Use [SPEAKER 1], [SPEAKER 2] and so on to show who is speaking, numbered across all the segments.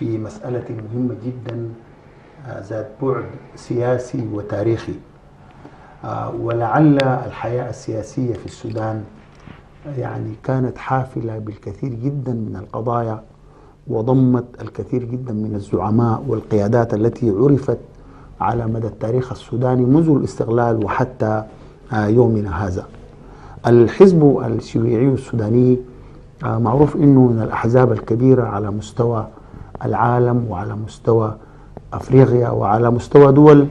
[SPEAKER 1] في مسألة مهمة جدا آه، ذات بعد سياسي وتاريخي. آه، ولعل الحياة السياسية في السودان يعني كانت حافلة بالكثير جدا من القضايا وضمت الكثير جدا من الزعماء والقيادات التي عرفت على مدى التاريخ السوداني منذ الاستقلال وحتى آه، يومنا هذا. الحزب الشيوعي السوداني آه، معروف إنه من الأحزاب الكبيرة على مستوى العالم وعلى مستوى أفريقيا وعلى مستوى دول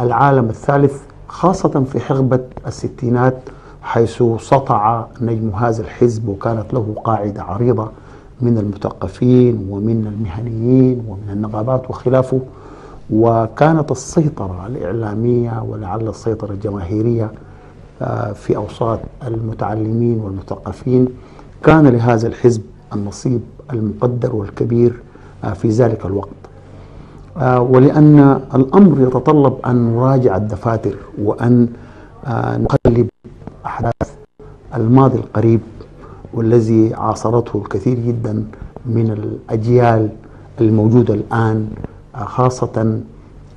[SPEAKER 1] العالم الثالث خاصة في حقبة الستينات حيث سطع نجم هذا الحزب وكانت له قاعدة عريضة من المثقفين ومن المهنيين ومن النقابات وخلافه. وكانت السيطرة الإعلامية ولعل السيطرة الجماهيرية آه، في أوساط المتعلمين والمثقفين كان لهذا الحزب النصيب المقدر والكبير في ذلك الوقت. آه، ولأن الأمر يتطلب أن نراجع الدفاتر وأن آه، نقلب أحداث الماضي القريب والذي عاصرته الكثير جدا من الأجيال الموجودة الآن خاصة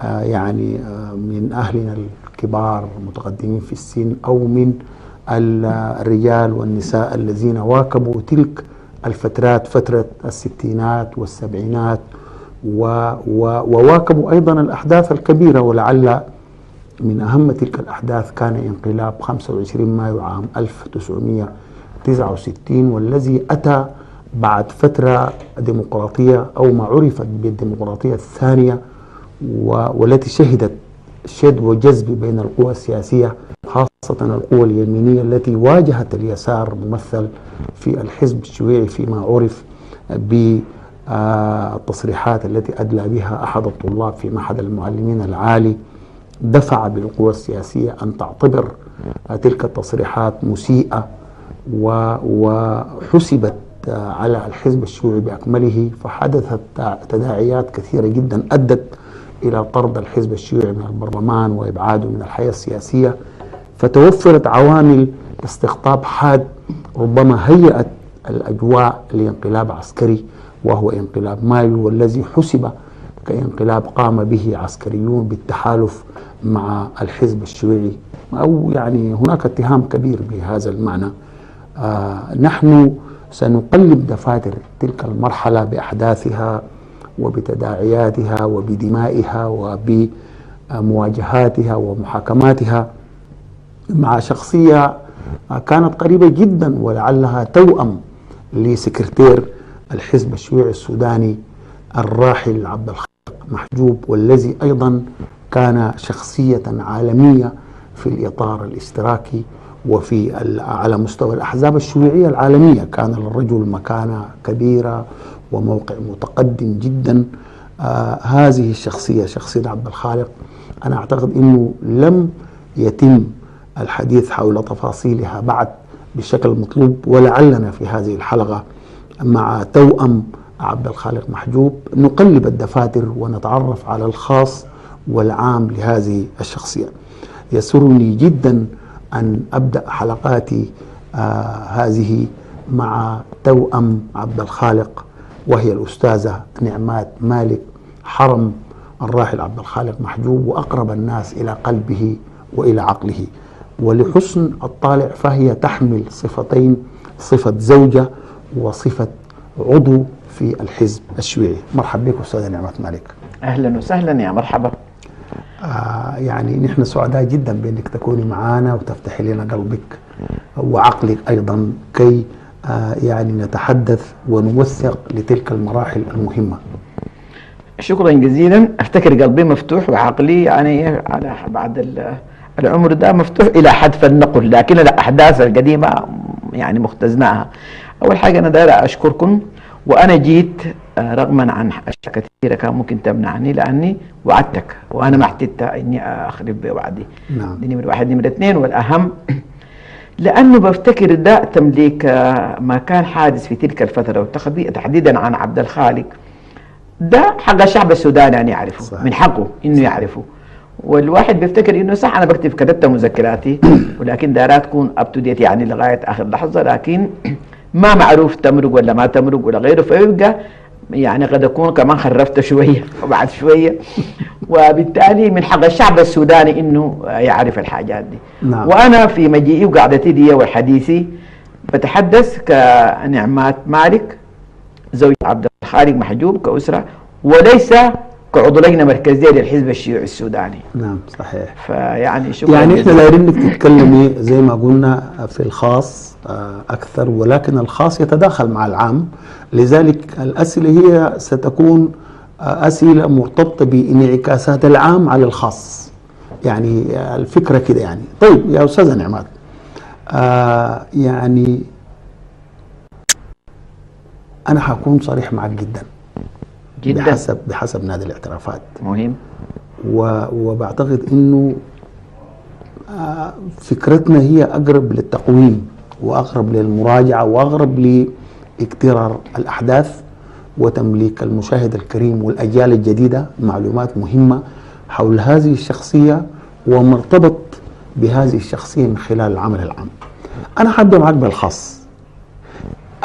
[SPEAKER 1] يعني من أهلنا الكبار المتقدمين في السن أو من الرجال والنساء الذين واكبوا تلك الفترات فترة الستينات والسبعينات و و وواكبوا أيضا الأحداث الكبيرة ولعل من أهم تلك الأحداث كان انقلاب 25 مايو عام 1969 والذي أتى بعد فترة ديمقراطية أو ما عرفت بالديمقراطية الثانية والتي شهدت شد وجذب بين القوى السياسية خاصة القوى اليمينية التي واجهت اليسار ممثل في الحزب الشيوعي فيما عرف بالتصريحات التي أدلى بها أحد الطلاب في معهد المعلمين العالي. دفع بالقوى السياسية أن تعتبر تلك التصريحات مسيئة وحسبت على الحزب الشيوعي بأكمله فحدثت تداعيات كثيرة جدا أدت إلى طرد الحزب الشيوعي من البرلمان وإبعاده من الحياة السياسية. فتوفرت عوامل استقطاب حاد ربما هيأت الأجواء لانقلاب عسكري وهو انقلاب مايو والذي حسب كانقلاب قام به عسكريون بالتحالف مع الحزب الشيوعي. أو يعني هناك اتهام كبير بهذا المعنى. آه نحن سنقلب دفاتر تلك المرحلة بأحداثها وبتداعياتها وبدمائها وبمواجهاتها ومحاكماتها. مع شخصية كانت قريبة جدا ولعلها توأم لسكرتير الحزب الشيوعي السوداني الراحل عبد الخالق محجوب والذي أيضا كان شخصية عالمية في الإطار الاشتراكي وفي على مستوى الأحزاب الشيوعية العالمية. كان للرجل مكانة كبيرة وموقع متقدم جدا. آه هذه الشخصية شخصية عبد الخالق أنا أعتقد أنه لم يتم الحديث حول تفاصيلها بعد بالشكل المطلوب ولعلنا في هذه الحلقة مع توأم عبد الخالق محجوب نقلب الدفاتر ونتعرف على الخاص والعام لهذه الشخصية. يسرني جدا أن أبدأ حلقاتي آه هذه مع توأم عبد الخالق وهي الأستاذة نعمات مالك حرم الراحل عبد الخالق محجوب وأقرب الناس إلى قلبه وإلى عقله. ولحسن الطالع فهي تحمل صفتين صفة زوجة وصفة عضو في الحزب الشيوعي. مرحبا بك أستاذة نعمات مالك.
[SPEAKER 2] أهلا وسهلا يا مرحبا.
[SPEAKER 1] آه يعني نحن سعداء جدا بأنك تكوني معنا وتفتحي لنا قلبك وعقلك أيضا كي آه يعني نتحدث ونوثق لتلك المراحل المهمة.
[SPEAKER 2] شكرا جزيلا. أفتكر قلبي مفتوح وعقلي يعني على بعد العمر ده مفتوح إلى حد فلنقل لكن الأحداث القديمة يعني مختزناها. أول حاجة أنا داير أشكركم وأنا جيت رغما عن أشياء كثيرة كان ممكن تمنعني لأني وعدتك وأنا ما احتجت إني اخلف بوعدي
[SPEAKER 1] نعم.
[SPEAKER 2] دي نمرة واحد. نمرة اثنين والأهم لأنه بفتكر ده تمليك ما كان حادث في تلك الفترة وتحديدا عن عبد الخالق. ده حق الشعب السوداني أن يعرفه
[SPEAKER 1] صحيح.
[SPEAKER 2] من حقه إنه يعرفه. والواحد بيفتكر إنه صح أنا بكتب كتبت مذكراتي ولكن دايرها تكون up to date يعني لغاية آخر لحظة لكن ما معروف تمرق ولا ما تمرق ولا غيره فيبقى يعني قد أكون كمان خرفت شوية وبعد شوية وبالتالي من حق الشعب السوداني إنه يعرف الحاجات دي
[SPEAKER 1] نعم.
[SPEAKER 2] وأنا في مجيئي وقعدتي دي وحديثي بتحدث كنعمات مالك زوج عبد الخالق محجوب كأسرة وليس كعضو لجنه مركزية للحزب الشيوعي السوداني.
[SPEAKER 1] نعم صحيح.
[SPEAKER 2] فيعني شكرا
[SPEAKER 1] يعني
[SPEAKER 2] إحنا.
[SPEAKER 1] دايرين إنك تتكلمي زي ما قلنا في الخاص آه، أكثر ولكن الخاص يتداخل مع العام. لذلك الأسئلة هي ستكون آه، أسئلة مرتبطة بانعكاسات العام على الخاص. يعني آه، الفكرة كده يعني. طيب يا أستاذة نعمات آه يعني أنا حكون صريح معك جدا.
[SPEAKER 2] جدا
[SPEAKER 1] بحسب بحسب نادي الاعترافات
[SPEAKER 2] مهم
[SPEAKER 1] و- وبعتقد إنه آه، فكرتنا هي أقرب للتقويم وأقرب للمراجعة وأقرب لاكترار الأحداث وتمليك المشاهد الكريم والأجيال الجديدة معلومات مهمة حول هذه الشخصية ومرتبط بهذه الشخصية من خلال العمل العام. أنا حابدا معك بالخاص.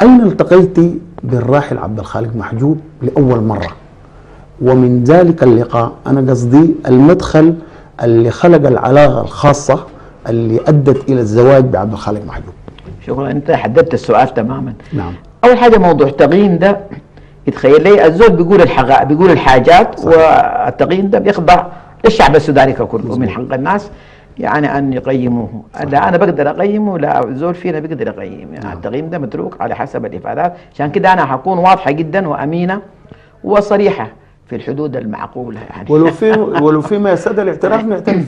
[SPEAKER 1] أين التقيت بالراحل عبد الخالق محجوب لأول مرة؟ ومن ذلك اللقاء أنا قصدي المدخل اللي خلق العلاقة الخاصة اللي أدت إلى الزواج بعبد الخالق محجوب.
[SPEAKER 2] شكرا أنت حددت السؤال تماما.
[SPEAKER 1] نعم.
[SPEAKER 2] أول حاجة موضوع تقييم ده يتخيل لي الزول بيقول الحقائق بيقول الحاجات والتقييم ده بيخضع للشعب السوداني ككل ومن حق الناس. يعني أن يقيموه. لا أنا بقدر أقيمه لا زول فينا بيقدر يقيم. يعني التقييم ده متروك على حسب الإفادات. عشان كده أنا حكون واضحة جدا وأمينة وصريحة في الحدود المعقولة يعني.
[SPEAKER 1] ولو في ولو فيما يسد الاعتراف نعترف.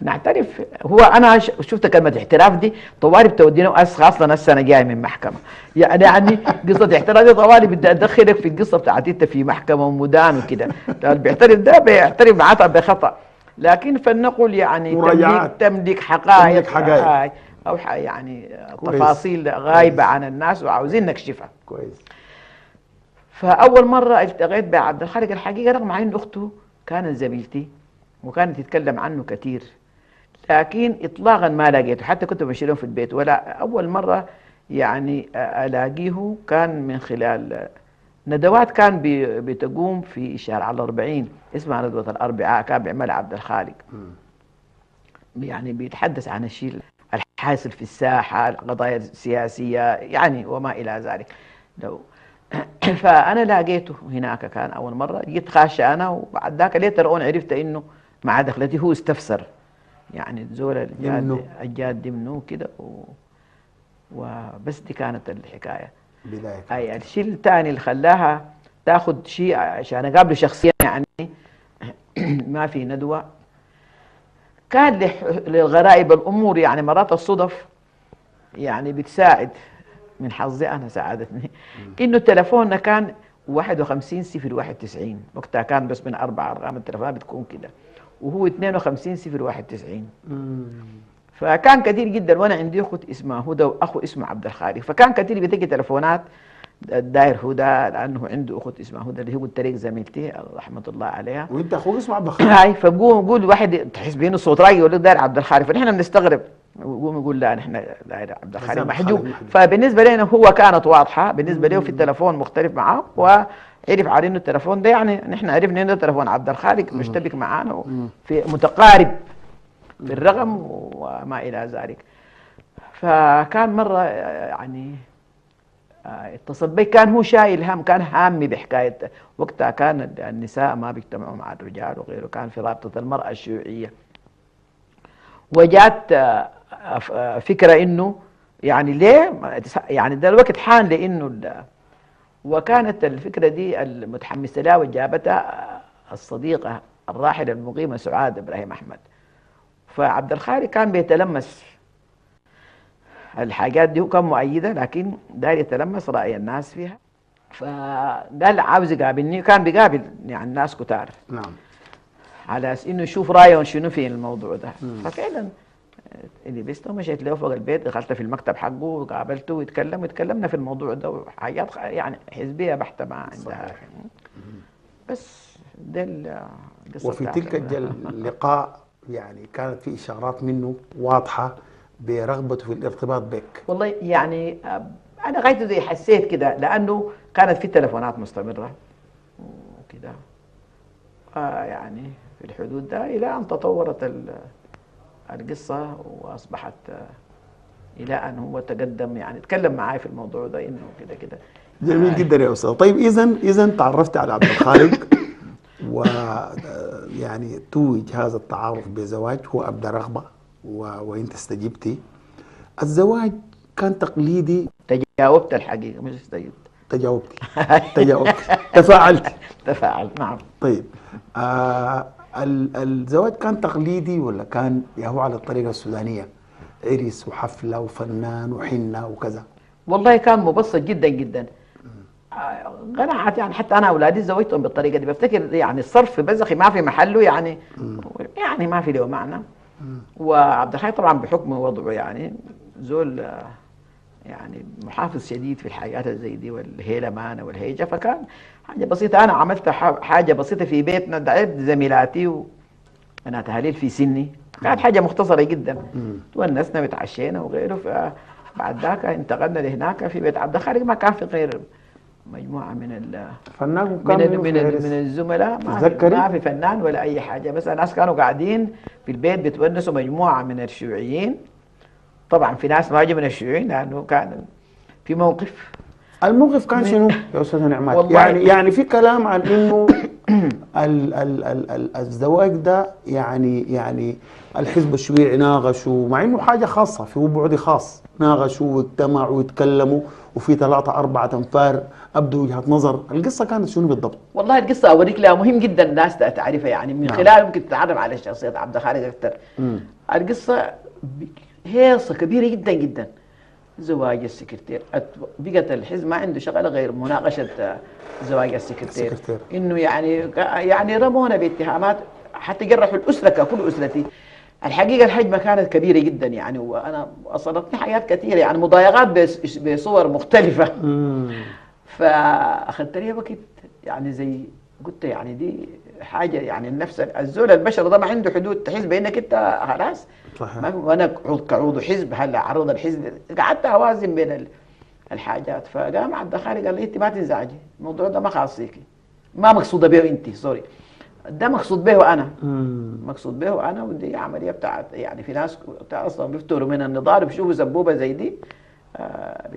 [SPEAKER 2] نعترف. هو أنا شفت كلمة احتراف دي طوالي بتودينا أصلا هسه أنا جاي من محكمة. يعني يعني قصة احتراف دي طوالي بدي أدخلك في القصة بتاعت أنت في محكمة ومدان وكده. اللي بيعترف ده بيعترف معناتها بخطأ. لكن فلنقل يعني
[SPEAKER 1] مراجعات.
[SPEAKER 2] تملك حقائق
[SPEAKER 1] تملك حقائق.
[SPEAKER 2] هاي أو يعني
[SPEAKER 1] كويس.
[SPEAKER 2] تفاصيل غايبة عن الناس وعاوزين نكشفها
[SPEAKER 1] كويس
[SPEAKER 2] فأول مرة التقيت بعبد الخالق الحقيقة رغم ان أخته كانت زميلتي وكانت تتكلم عنه كثير لكن اطلاقا ما لقيته حتى كنت بشيله في البيت ولا أول مرة يعني ألاقيه كان من خلال ندوات كان بي- بتقوم في شارع الأربعين اسمها ندوة الأربعاء كان بيعملها عبد الخالق. يعني بيتحدث عن الشيء الحاصل في الساحة القضايا السياسية يعني وما إلى ذلك. لو فأنا لقيته هناك كان أول مرة جيت خاشة أنا وبعد ذاك ليه ترون عرفت إنه مع دخلتي هو استفسر. يعني الزول الجاد. الجاد منه كده و... وبس دي كانت الحكاية.
[SPEAKER 1] بداية
[SPEAKER 2] أي الشيء الثاني اللي خلاها تأخذ شيء عشان اقابله شخصيا يعني ما في ندوة. كان للغرائب الأمور يعني مرات الصدف يعني بتساعد. من حظي أنا ساعدتني. إنه تلفوننا كان 51 صفر 91 وقتها كان بس من أربع أرقام التلفونات بتكون كده. وهو 52 صفر 91 فكان كثير جدا وأنا عندي أخت اسمها هدى واخو اسمه عبد الخالق. فكان كثير بتجي تلفونات الداير هدى لأنه عنده أخت اسمها هدى اللي هو قلت لك زميلتي رحمه الله عليها.
[SPEAKER 1] وأنت أخوك اسمه عبد الخالق؟
[SPEAKER 2] هاي فبقوم يقول واحد تحس بينه صوت راقي يقول لك داير عبد الخالق. فنحن بنستغرب. يقوم يقول لا نحن داير عبد الخالق محجوب
[SPEAKER 1] الخالق محجوب.
[SPEAKER 2] فبالنسبة لنا هو كانت واضحة. بالنسبة له في التلفون مختلف معاه وعرف على انه التلفون ده. يعني نحن عرفنا إنه تلفون عبد الخالق مشتبك معانا في متقارب. في الرقم وما إلى ذلك. فكان مرة آه، يعني آه، اتصل بي كان هو شايل هم كان هامي بحكاية وقتها كان النساء ما بيجتمعوا مع الرجال وغيره كان في رابطة المرأة الشيوعية. وجات آه، آه، فكرة إنه يعني ليه يعني ده الوقت حان لإنه ال- وكانت الفكرة دي المتحمسة لها وجابتها الصديقة الراحلة المقيمة سعاد إبراهيم أحمد. فعبد الخالق كان بيتلمس. الحاجات دي هو كان مؤيدة لكن داير يتلمس رأي الناس فيها. فقال عاوز يقابلني كان بيقابل يعني ناس كتار.
[SPEAKER 1] نعم.
[SPEAKER 2] على إنه يشوف رايهم شنو في الموضوع ده. ففعلا آه، لبسته ومشيت له فوق البيت دخلت في المكتب حقه وقابلته وتكلم وتكلمنا في الموضوع ده وحاجات يعني حزبية بحتة ما عندها. بس ده ال- القصة
[SPEAKER 1] وفي. تلك اللقاء يعني كانت في إشارات منه واضحة برغبته في الارتباط بك.
[SPEAKER 2] والله يعني أنا غايته زي حسيت كده لأنه كانت في تلفونات مستمرة وكده. آه يعني في الحدود ده إلى أن تطورت ال- القصة وأصبحت آه، إلى أن هو تقدم يعني تكلم معي في الموضوع ده إنه كده كده.
[SPEAKER 1] جميل جدا يا أستاذ. طيب اذا اذا تعرفت على عبد الخالق و يعني توج هذا التعارف بزواج هو ابدا رغبة و... وإنت استجبتي. الزواج كان تقليدي.
[SPEAKER 2] تجاوبت الحقيقة مش استجبت.
[SPEAKER 1] تجاوبتي. تجاوبتي. تفاعلت.
[SPEAKER 2] تفاعل نعم.
[SPEAKER 1] طيب. آه ال- الزواج كان تقليدي ولا كان يا هو على الطريقة السودانية؟ عرس وحفلة وفنان وحنة وكذا.
[SPEAKER 2] والله كان مبسط جدا جدا. قناعات يعني حتى أنا أولادي زوجتهم بالطريقة دي. بفتكر يعني الصرف بزخي ما في محله يعني. يعني ما في له معنى. وعبد الحي طبعا بحكم وضعه يعني زول آه، يعني محافظ شديد في الحاجات زي دي والهيلمان والهيجة. فكان حاجة بسيطة. أنا عملت حاجة بسيطة في بيتنا دعيت زميلاتي وبنات هليل في سني. كانت حاجة مختصرة جدا. تونسنا وتعشينا وغيره. فبعد ذاك انتقلنا لهناك في بيت عبد الخالق. ما كان في غير مجموعة من ال
[SPEAKER 1] فنان
[SPEAKER 2] من
[SPEAKER 1] كان
[SPEAKER 2] من,
[SPEAKER 1] عرس.
[SPEAKER 2] من الزملاء. ما في؟ ما في فنان ولا أي حاجة. بس الناس كانوا قاعدين في البيت بتونسوا مجموعة من الشيوعيين. طبعا في ناس ما جوا من الشيوعيين لأنه كان في موقف.
[SPEAKER 1] الموقف كان شنو يا أستاذ نعمات يعني يعني في كلام عن إنه ال ال ال ال الزواج ده يعني يعني الحزب الشيوعي ناقشوا مع إنه حاجة خاصة في بعد خاص ناقشوا واجتمعوا ويتكلموا وفي ثلاثة أربعة أنفار أبدوا وجهة نظر القصة كانت شنو بالضبط؟
[SPEAKER 2] والله القصة أوريك لها مهم جدا الناس تعرفها يعني من
[SPEAKER 1] نعم.
[SPEAKER 2] خلال ممكن تتعرف على شخصية عبد الخالق. القصة ب- هيصة كبيرة جدا جدا زواج السكرتير بقت الحزب ما عنده شغله غير مناقشة آه، زواج السكرتير
[SPEAKER 1] السكرتير.
[SPEAKER 2] إنه يعني يعني رمونا باتهامات حتى جرحوا الأسرة ككل أسرتي الحقيقة الحجمه كانت كبيرة جدا يعني وأنا وصلتني حاجات كثيرة يعني مضايقات بصور مختلفة. فأخذت لي وقت يعني زي قلت يعني دي حاجة يعني النفس الزول البشر ده ما عنده حدود تحس بانك أنت خلاص. عضو- كعضو حزب هلا عرض الحزب قعدت أوازن بين ال- الحاجات. فقام عبد الخالق قال لي أنت ما تنزعجي الموضوع ده ما خاص فيكي. ما مقصودة به أنت سوري ده مقصود به أنا مقصود به أنا ودي عملية بتاعت يعني في ناس بتاع أصلا بيفتروا من النضال بيشوفوا سبوبه زي دي آه،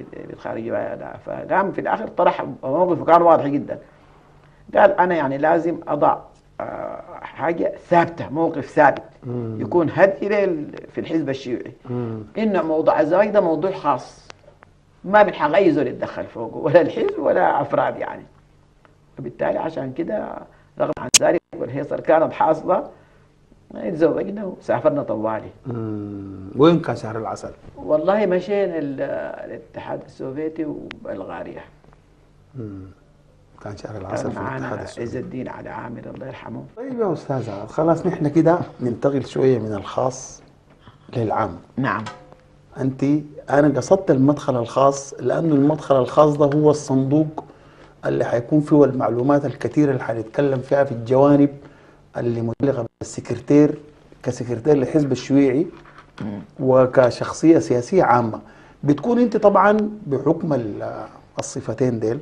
[SPEAKER 2] ده. فقام في الآخر طرح موقفه كان واضح جدا. قال أنا يعني لازم أضع آه، حاجة ثابتة موقف ثابت يكون هدي في الحزب الشيوعي. انه موضوع الزواج ده موضوع خاص. ما من حق أي زول يتدخل فوقه ولا الحزب ولا أفراد يعني. وبالتالي عشان كده رغم عن ذلك والهيصة اللي كانت حاصله تزوجنا وسافرنا طوالي.
[SPEAKER 1] مم. وين كان شهر العسل؟
[SPEAKER 2] والله مشينا ال- الاتحاد السوفيتي وبلغاريا.
[SPEAKER 1] كان شهر العسل
[SPEAKER 2] كان
[SPEAKER 1] في الاتحاد السوفيتي.
[SPEAKER 2] عز الدين علي عامر الله يرحمه.
[SPEAKER 1] طيب يا أستاذ عاد، خلاص نحن كده ننتقل شوية من الخاص للعام.
[SPEAKER 2] نعم.
[SPEAKER 1] انت أنا قصدت المدخل الخاص لأنه المدخل الخاص ده هو الصندوق اللي حيكون فيه المعلومات الكثيرة اللي حنتكلم فيها في الجوانب اللي متعلقة بالسكرتير كسكرتير للحزب الشيوعي وكشخصية سياسية عامة. بتكون انت طبعا بحكم ال- الصفتين ديل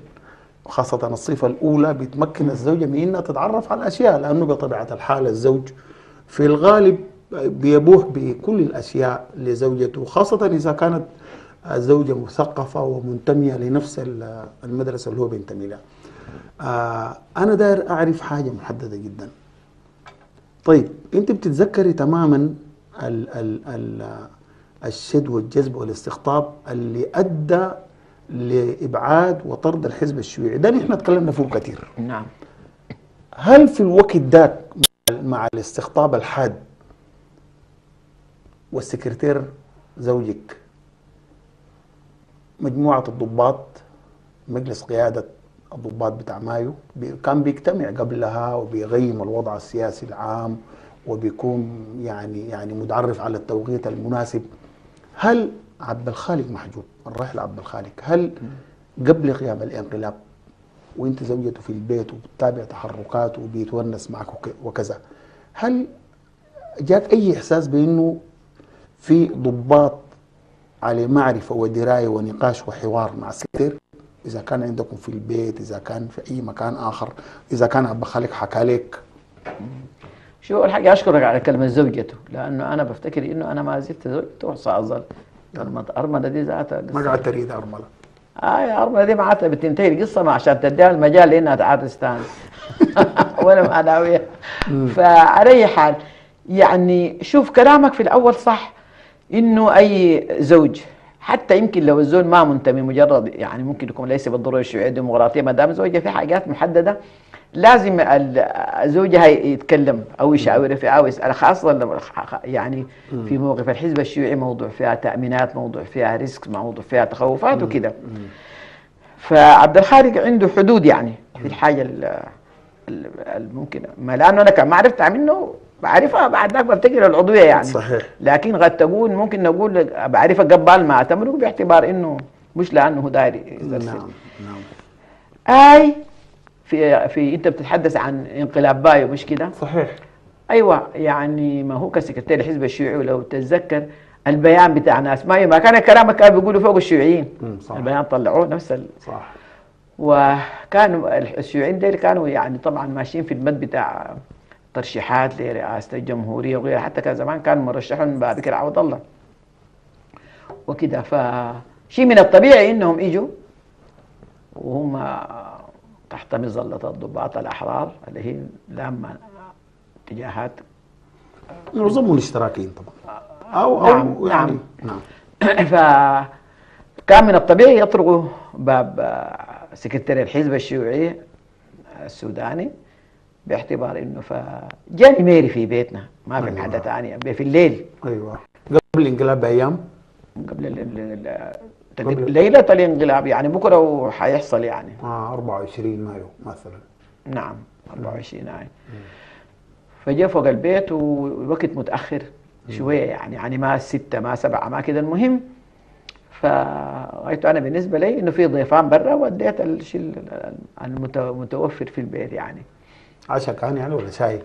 [SPEAKER 1] خاصة الصفة الأولى بتمكن الزوجة من أنها تتعرف على الأشياء لأنه بطبيعة الحال الزوج في الغالب بيبوح بكل الأشياء لزوجته خاصة إذا كانت الزوجة مثقفة ومنتمية لنفس ال- المدرسة اللي هو بينتمي لها. آه أنا داير أعرف حاجة محددة جدا. طيب أنت بتتذكري تماما ال ال ال الشد والجذب والاستقطاب اللي أدى لإبعاد وطرد الحزب الشيوعي؟ ده نحن تكلمنا فيه كثير
[SPEAKER 2] نعم.
[SPEAKER 1] هل في الوقت ذاك مع الاستقطاب الحاد والسكرتير زوجك مجموعة الضباط مجلس قيادة الضباط بتاع مايو كان بيجتمع قبلها وبيقيم الوضع السياسي العام وبيكون يعني يعني متعرف على التوقيت المناسب. هل عبد الخالق محجوب الراحل عبد الخالق هل قبل قيام الانقلاب وانت زوجته في البيت وبتتابع تحركاته وبيتونس معك وك- وكذا هل جاك أي إحساس بإنه في ضباط على معرفة ودراية ونقاش وحوار مع السكرتير إذا كان عندكم في البيت إذا كان في أي مكان آخر إذا كان عبد خالق حكى لك.
[SPEAKER 2] شو أول حاجة؟ أشكرك على كلمة زوجته لأنه أنا بفتكر إنه أنا ما زلت زوجته كلمه ارمله دي ذاتها
[SPEAKER 1] ما قاعد تريد ارمله
[SPEAKER 2] آه يا ارمله دي معناتها بتنتهي القصة ما عشان تديها المجال لانها تعاد تستانس. وأنا معنويه فعلى أي حال يعني شوف كلامك في الأول صح. إنه أي زوج حتى يمكن لو الزول ما منتمي مجرد يعني ممكن يكون ليس بالضرورة الشيوعيه الديمقراطيه ما دام زوجها في حاجات محددة لازم زوجها يتكلم أو يشاور فيها أو يسأل خاصة لما- يعني في موقف الحزب الشيوعي موضوع فيها تأمينات موضوع فيها ريسك موضوع فيها تخوفات وكده. فعبد الخالق عنده حدود يعني في الحاجة ال- ال- الممكنه ما لأنه أنا كان ما عرفتها منه بعرفها بعد ذاك بفتكر العضوية يعني.
[SPEAKER 1] صحيح.
[SPEAKER 2] لكن قد تقول ممكن نقول بعرفها قبل ما اعتمره باعتبار إنه مش لأنه هو داير
[SPEAKER 1] نعم نعم.
[SPEAKER 2] أي في في أنت بتتحدث عن انقلاب بايو مش كده؟
[SPEAKER 1] صحيح.
[SPEAKER 2] أيوه يعني ما هو كسكرتير الحزب الشيوعي ولو تتذكر البيان بتاع ناس. ما ما كان الكلام كان بيقولوا فوق الشيوعيين.
[SPEAKER 1] صح.
[SPEAKER 2] البيان طلعوه نفس ال...
[SPEAKER 1] صح.
[SPEAKER 2] وكانوا الشيوعيين ديل كانوا يعني طبعا ماشيين في المد بتاع ترشيحات لرئاسة الجمهورية وغيرها. حتى كان زمان كان مرشحون بكر عوض الله. وكده فشيء من الطبيعي إنهم إجوا وهم تحت مظلة الضباط الأحرار اللي هي لما اتجاهات
[SPEAKER 1] معظمهم اشتراكيين طبعا. أو
[SPEAKER 2] نعم،
[SPEAKER 1] أو يعني
[SPEAKER 2] نعم.
[SPEAKER 1] نعم.
[SPEAKER 2] فكان من الطبيعي يطرقوا باب آه، سكرتير الحزب الشيوعي السوداني. باعتبار إنه فجاني ميري في بيتنا. ما في
[SPEAKER 1] أيوة.
[SPEAKER 2] حدا ثاني في الليل.
[SPEAKER 1] أيوه. قبل الانقلاب بأيام؟
[SPEAKER 2] قبل ال- ال- ال-
[SPEAKER 1] قبل-
[SPEAKER 2] ليلة الانقلاب يعني بكرة وحيحصل يعني.
[SPEAKER 1] آه 24 مايو مثلا.
[SPEAKER 2] نعم 24 آية فجاء فوق البيت ووقت متأخر شوية يعني يعني ما ستة ما سبعة ما كده المهم. فرأيت أنا بالنسبة لي إنه في ضيفان برا وديت الشيء المت- المتوفر في البيت يعني.
[SPEAKER 1] عشاء كان يعني ولا شاي؟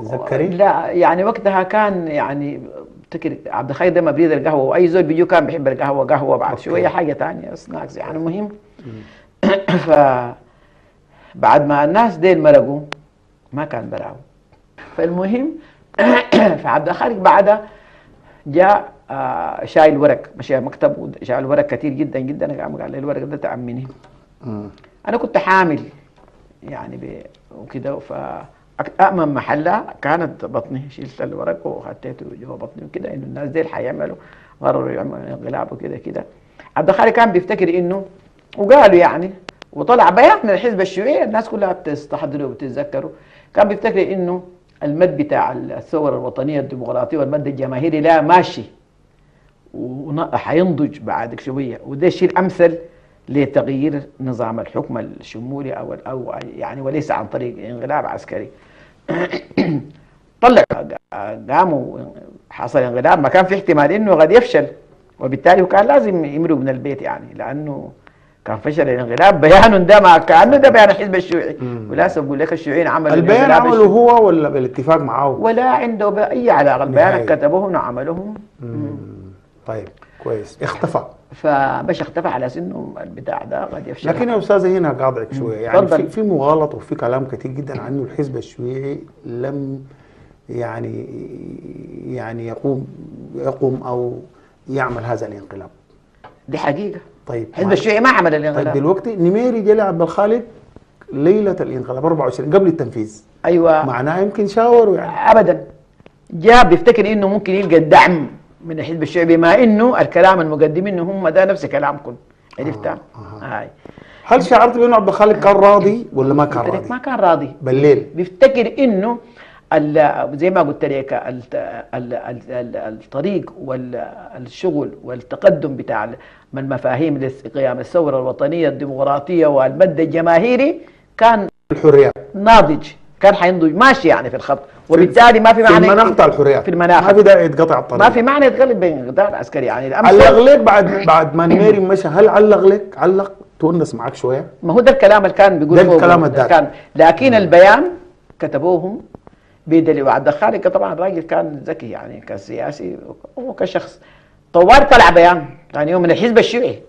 [SPEAKER 1] تذكري؟
[SPEAKER 2] لا يعني وقتها كان يعني افتكر عبد الخير ده ما بريد القهوة وأي زول بيجو كان بيحب القهوة قهوة بعد. شوية حاجة ثانية سناكس يعني المهم ف بعد ما الناس ديل مرقوا ما كان براو فالمهم فعبد الخالق بعدها جاء آه، شايل ورق مشى مكتب وشايل ورق كثير جدا جدا قام قال لي الورق ده تاع مني
[SPEAKER 1] مم.
[SPEAKER 2] أنا كنت حامل. يعني. وكده. ف أأمن محلها. كانت بطني شلت الورق وخطيته جوا بطني وكده. إنه الناس ديل حيعملوا. قرروا يعملوا انقلاب وكده كده. عبد الخالق كان بيفتكر إنه وقالوا يعني وطلع بيان من الحزب الشيوعي. الناس كلها بتستحضروا وبتتذكروا كان بيفتكر إنه المد بتاع الثورة الوطنية الديمقراطية والمد الجماهيري لا ماشي. وحينضج بعد شوية. وده الشيء الامثل لتغيير نظام الحكم الشمولي أو أو يعني وليس عن طريق انقلاب عسكري طلع قاموا حصل انقلاب ما كان في احتمال إنه قد يفشل وبالتالي كان لازم يمروا من البيت يعني لأنه كان فشل الانقلاب بيان ده ما كأنه ده بيان الحزب الشيوعي وللأسف بقول لك الشيوعيين عملوا
[SPEAKER 1] البيان عمله. هو ولا بالاتفاق معاه؟
[SPEAKER 2] ولا عنده اي علاقه البيان. كتبوه وعملوهم
[SPEAKER 1] مم. طيب كويس اختفى
[SPEAKER 2] فمش اختفى على انه البتاع ده قد يفشل.
[SPEAKER 1] لكن يا أستاذ هنا قاطعك شوية. يعني. في في مغالطه وفي كلام كثير جدا عنه. الحزب الشيوعي لم يعني يعني يقوم يقوم أو يعمل هذا الانقلاب.
[SPEAKER 2] دي حقيقة.
[SPEAKER 1] طيب.
[SPEAKER 2] الحزب الشيوعي ما عمل
[SPEAKER 1] طيب
[SPEAKER 2] الانقلاب
[SPEAKER 1] دلوقتي نميري جلع عبد الخالق ليلة الانقلاب 24 قبل التنفيذ.
[SPEAKER 2] أيوه.
[SPEAKER 1] معناه يمكن شاوروا يعني.
[SPEAKER 2] ابدا. جاء بيفتكر إنه ممكن يلقى الدعم. من الحزب الشيوعي بما إنه الكلام المقدمين هم ده نفس كلامكم. عرفتها؟
[SPEAKER 1] آه.
[SPEAKER 2] هاي.
[SPEAKER 1] هل شعرت بأنه عبد الخالق كان راضي ولا ما كان راضي؟
[SPEAKER 2] ما كان راضي.
[SPEAKER 1] بالليل.
[SPEAKER 2] بيفتكر إنه زي ما قلت لك ال- ال- ال- ال- الطريق والشغل والتقدم بتاع من مفاهيم قيام الثورة الوطنية الديمقراطية والمد الجماهيري كان
[SPEAKER 1] الحريات
[SPEAKER 2] ناضج. كان حينضج. ماشي يعني في الخط. وبالتالي ما في
[SPEAKER 1] في
[SPEAKER 2] معنى
[SPEAKER 1] المناخ بتاع الحريات.
[SPEAKER 2] في المناخ.
[SPEAKER 1] ما في داعي يتقطع الطريق.
[SPEAKER 2] ما في معنى يتغلب بين قطاع العسكري يعني.
[SPEAKER 1] علق
[SPEAKER 2] الامثل
[SPEAKER 1] لك بعد بعد ما نميري مشى هل علق لك؟ علق. تونس معك شوية.
[SPEAKER 2] ما هو ده الكلام اللي كان بيقول
[SPEAKER 1] ده. الكلام.
[SPEAKER 2] كان. لكن البيان كتبوهم بدليل. وعبد الخالق طبعا راجل كان ذكي يعني كسياسي وكشخص. طوال طلع بيان. ثاني يوم من الحزب الشيوعي.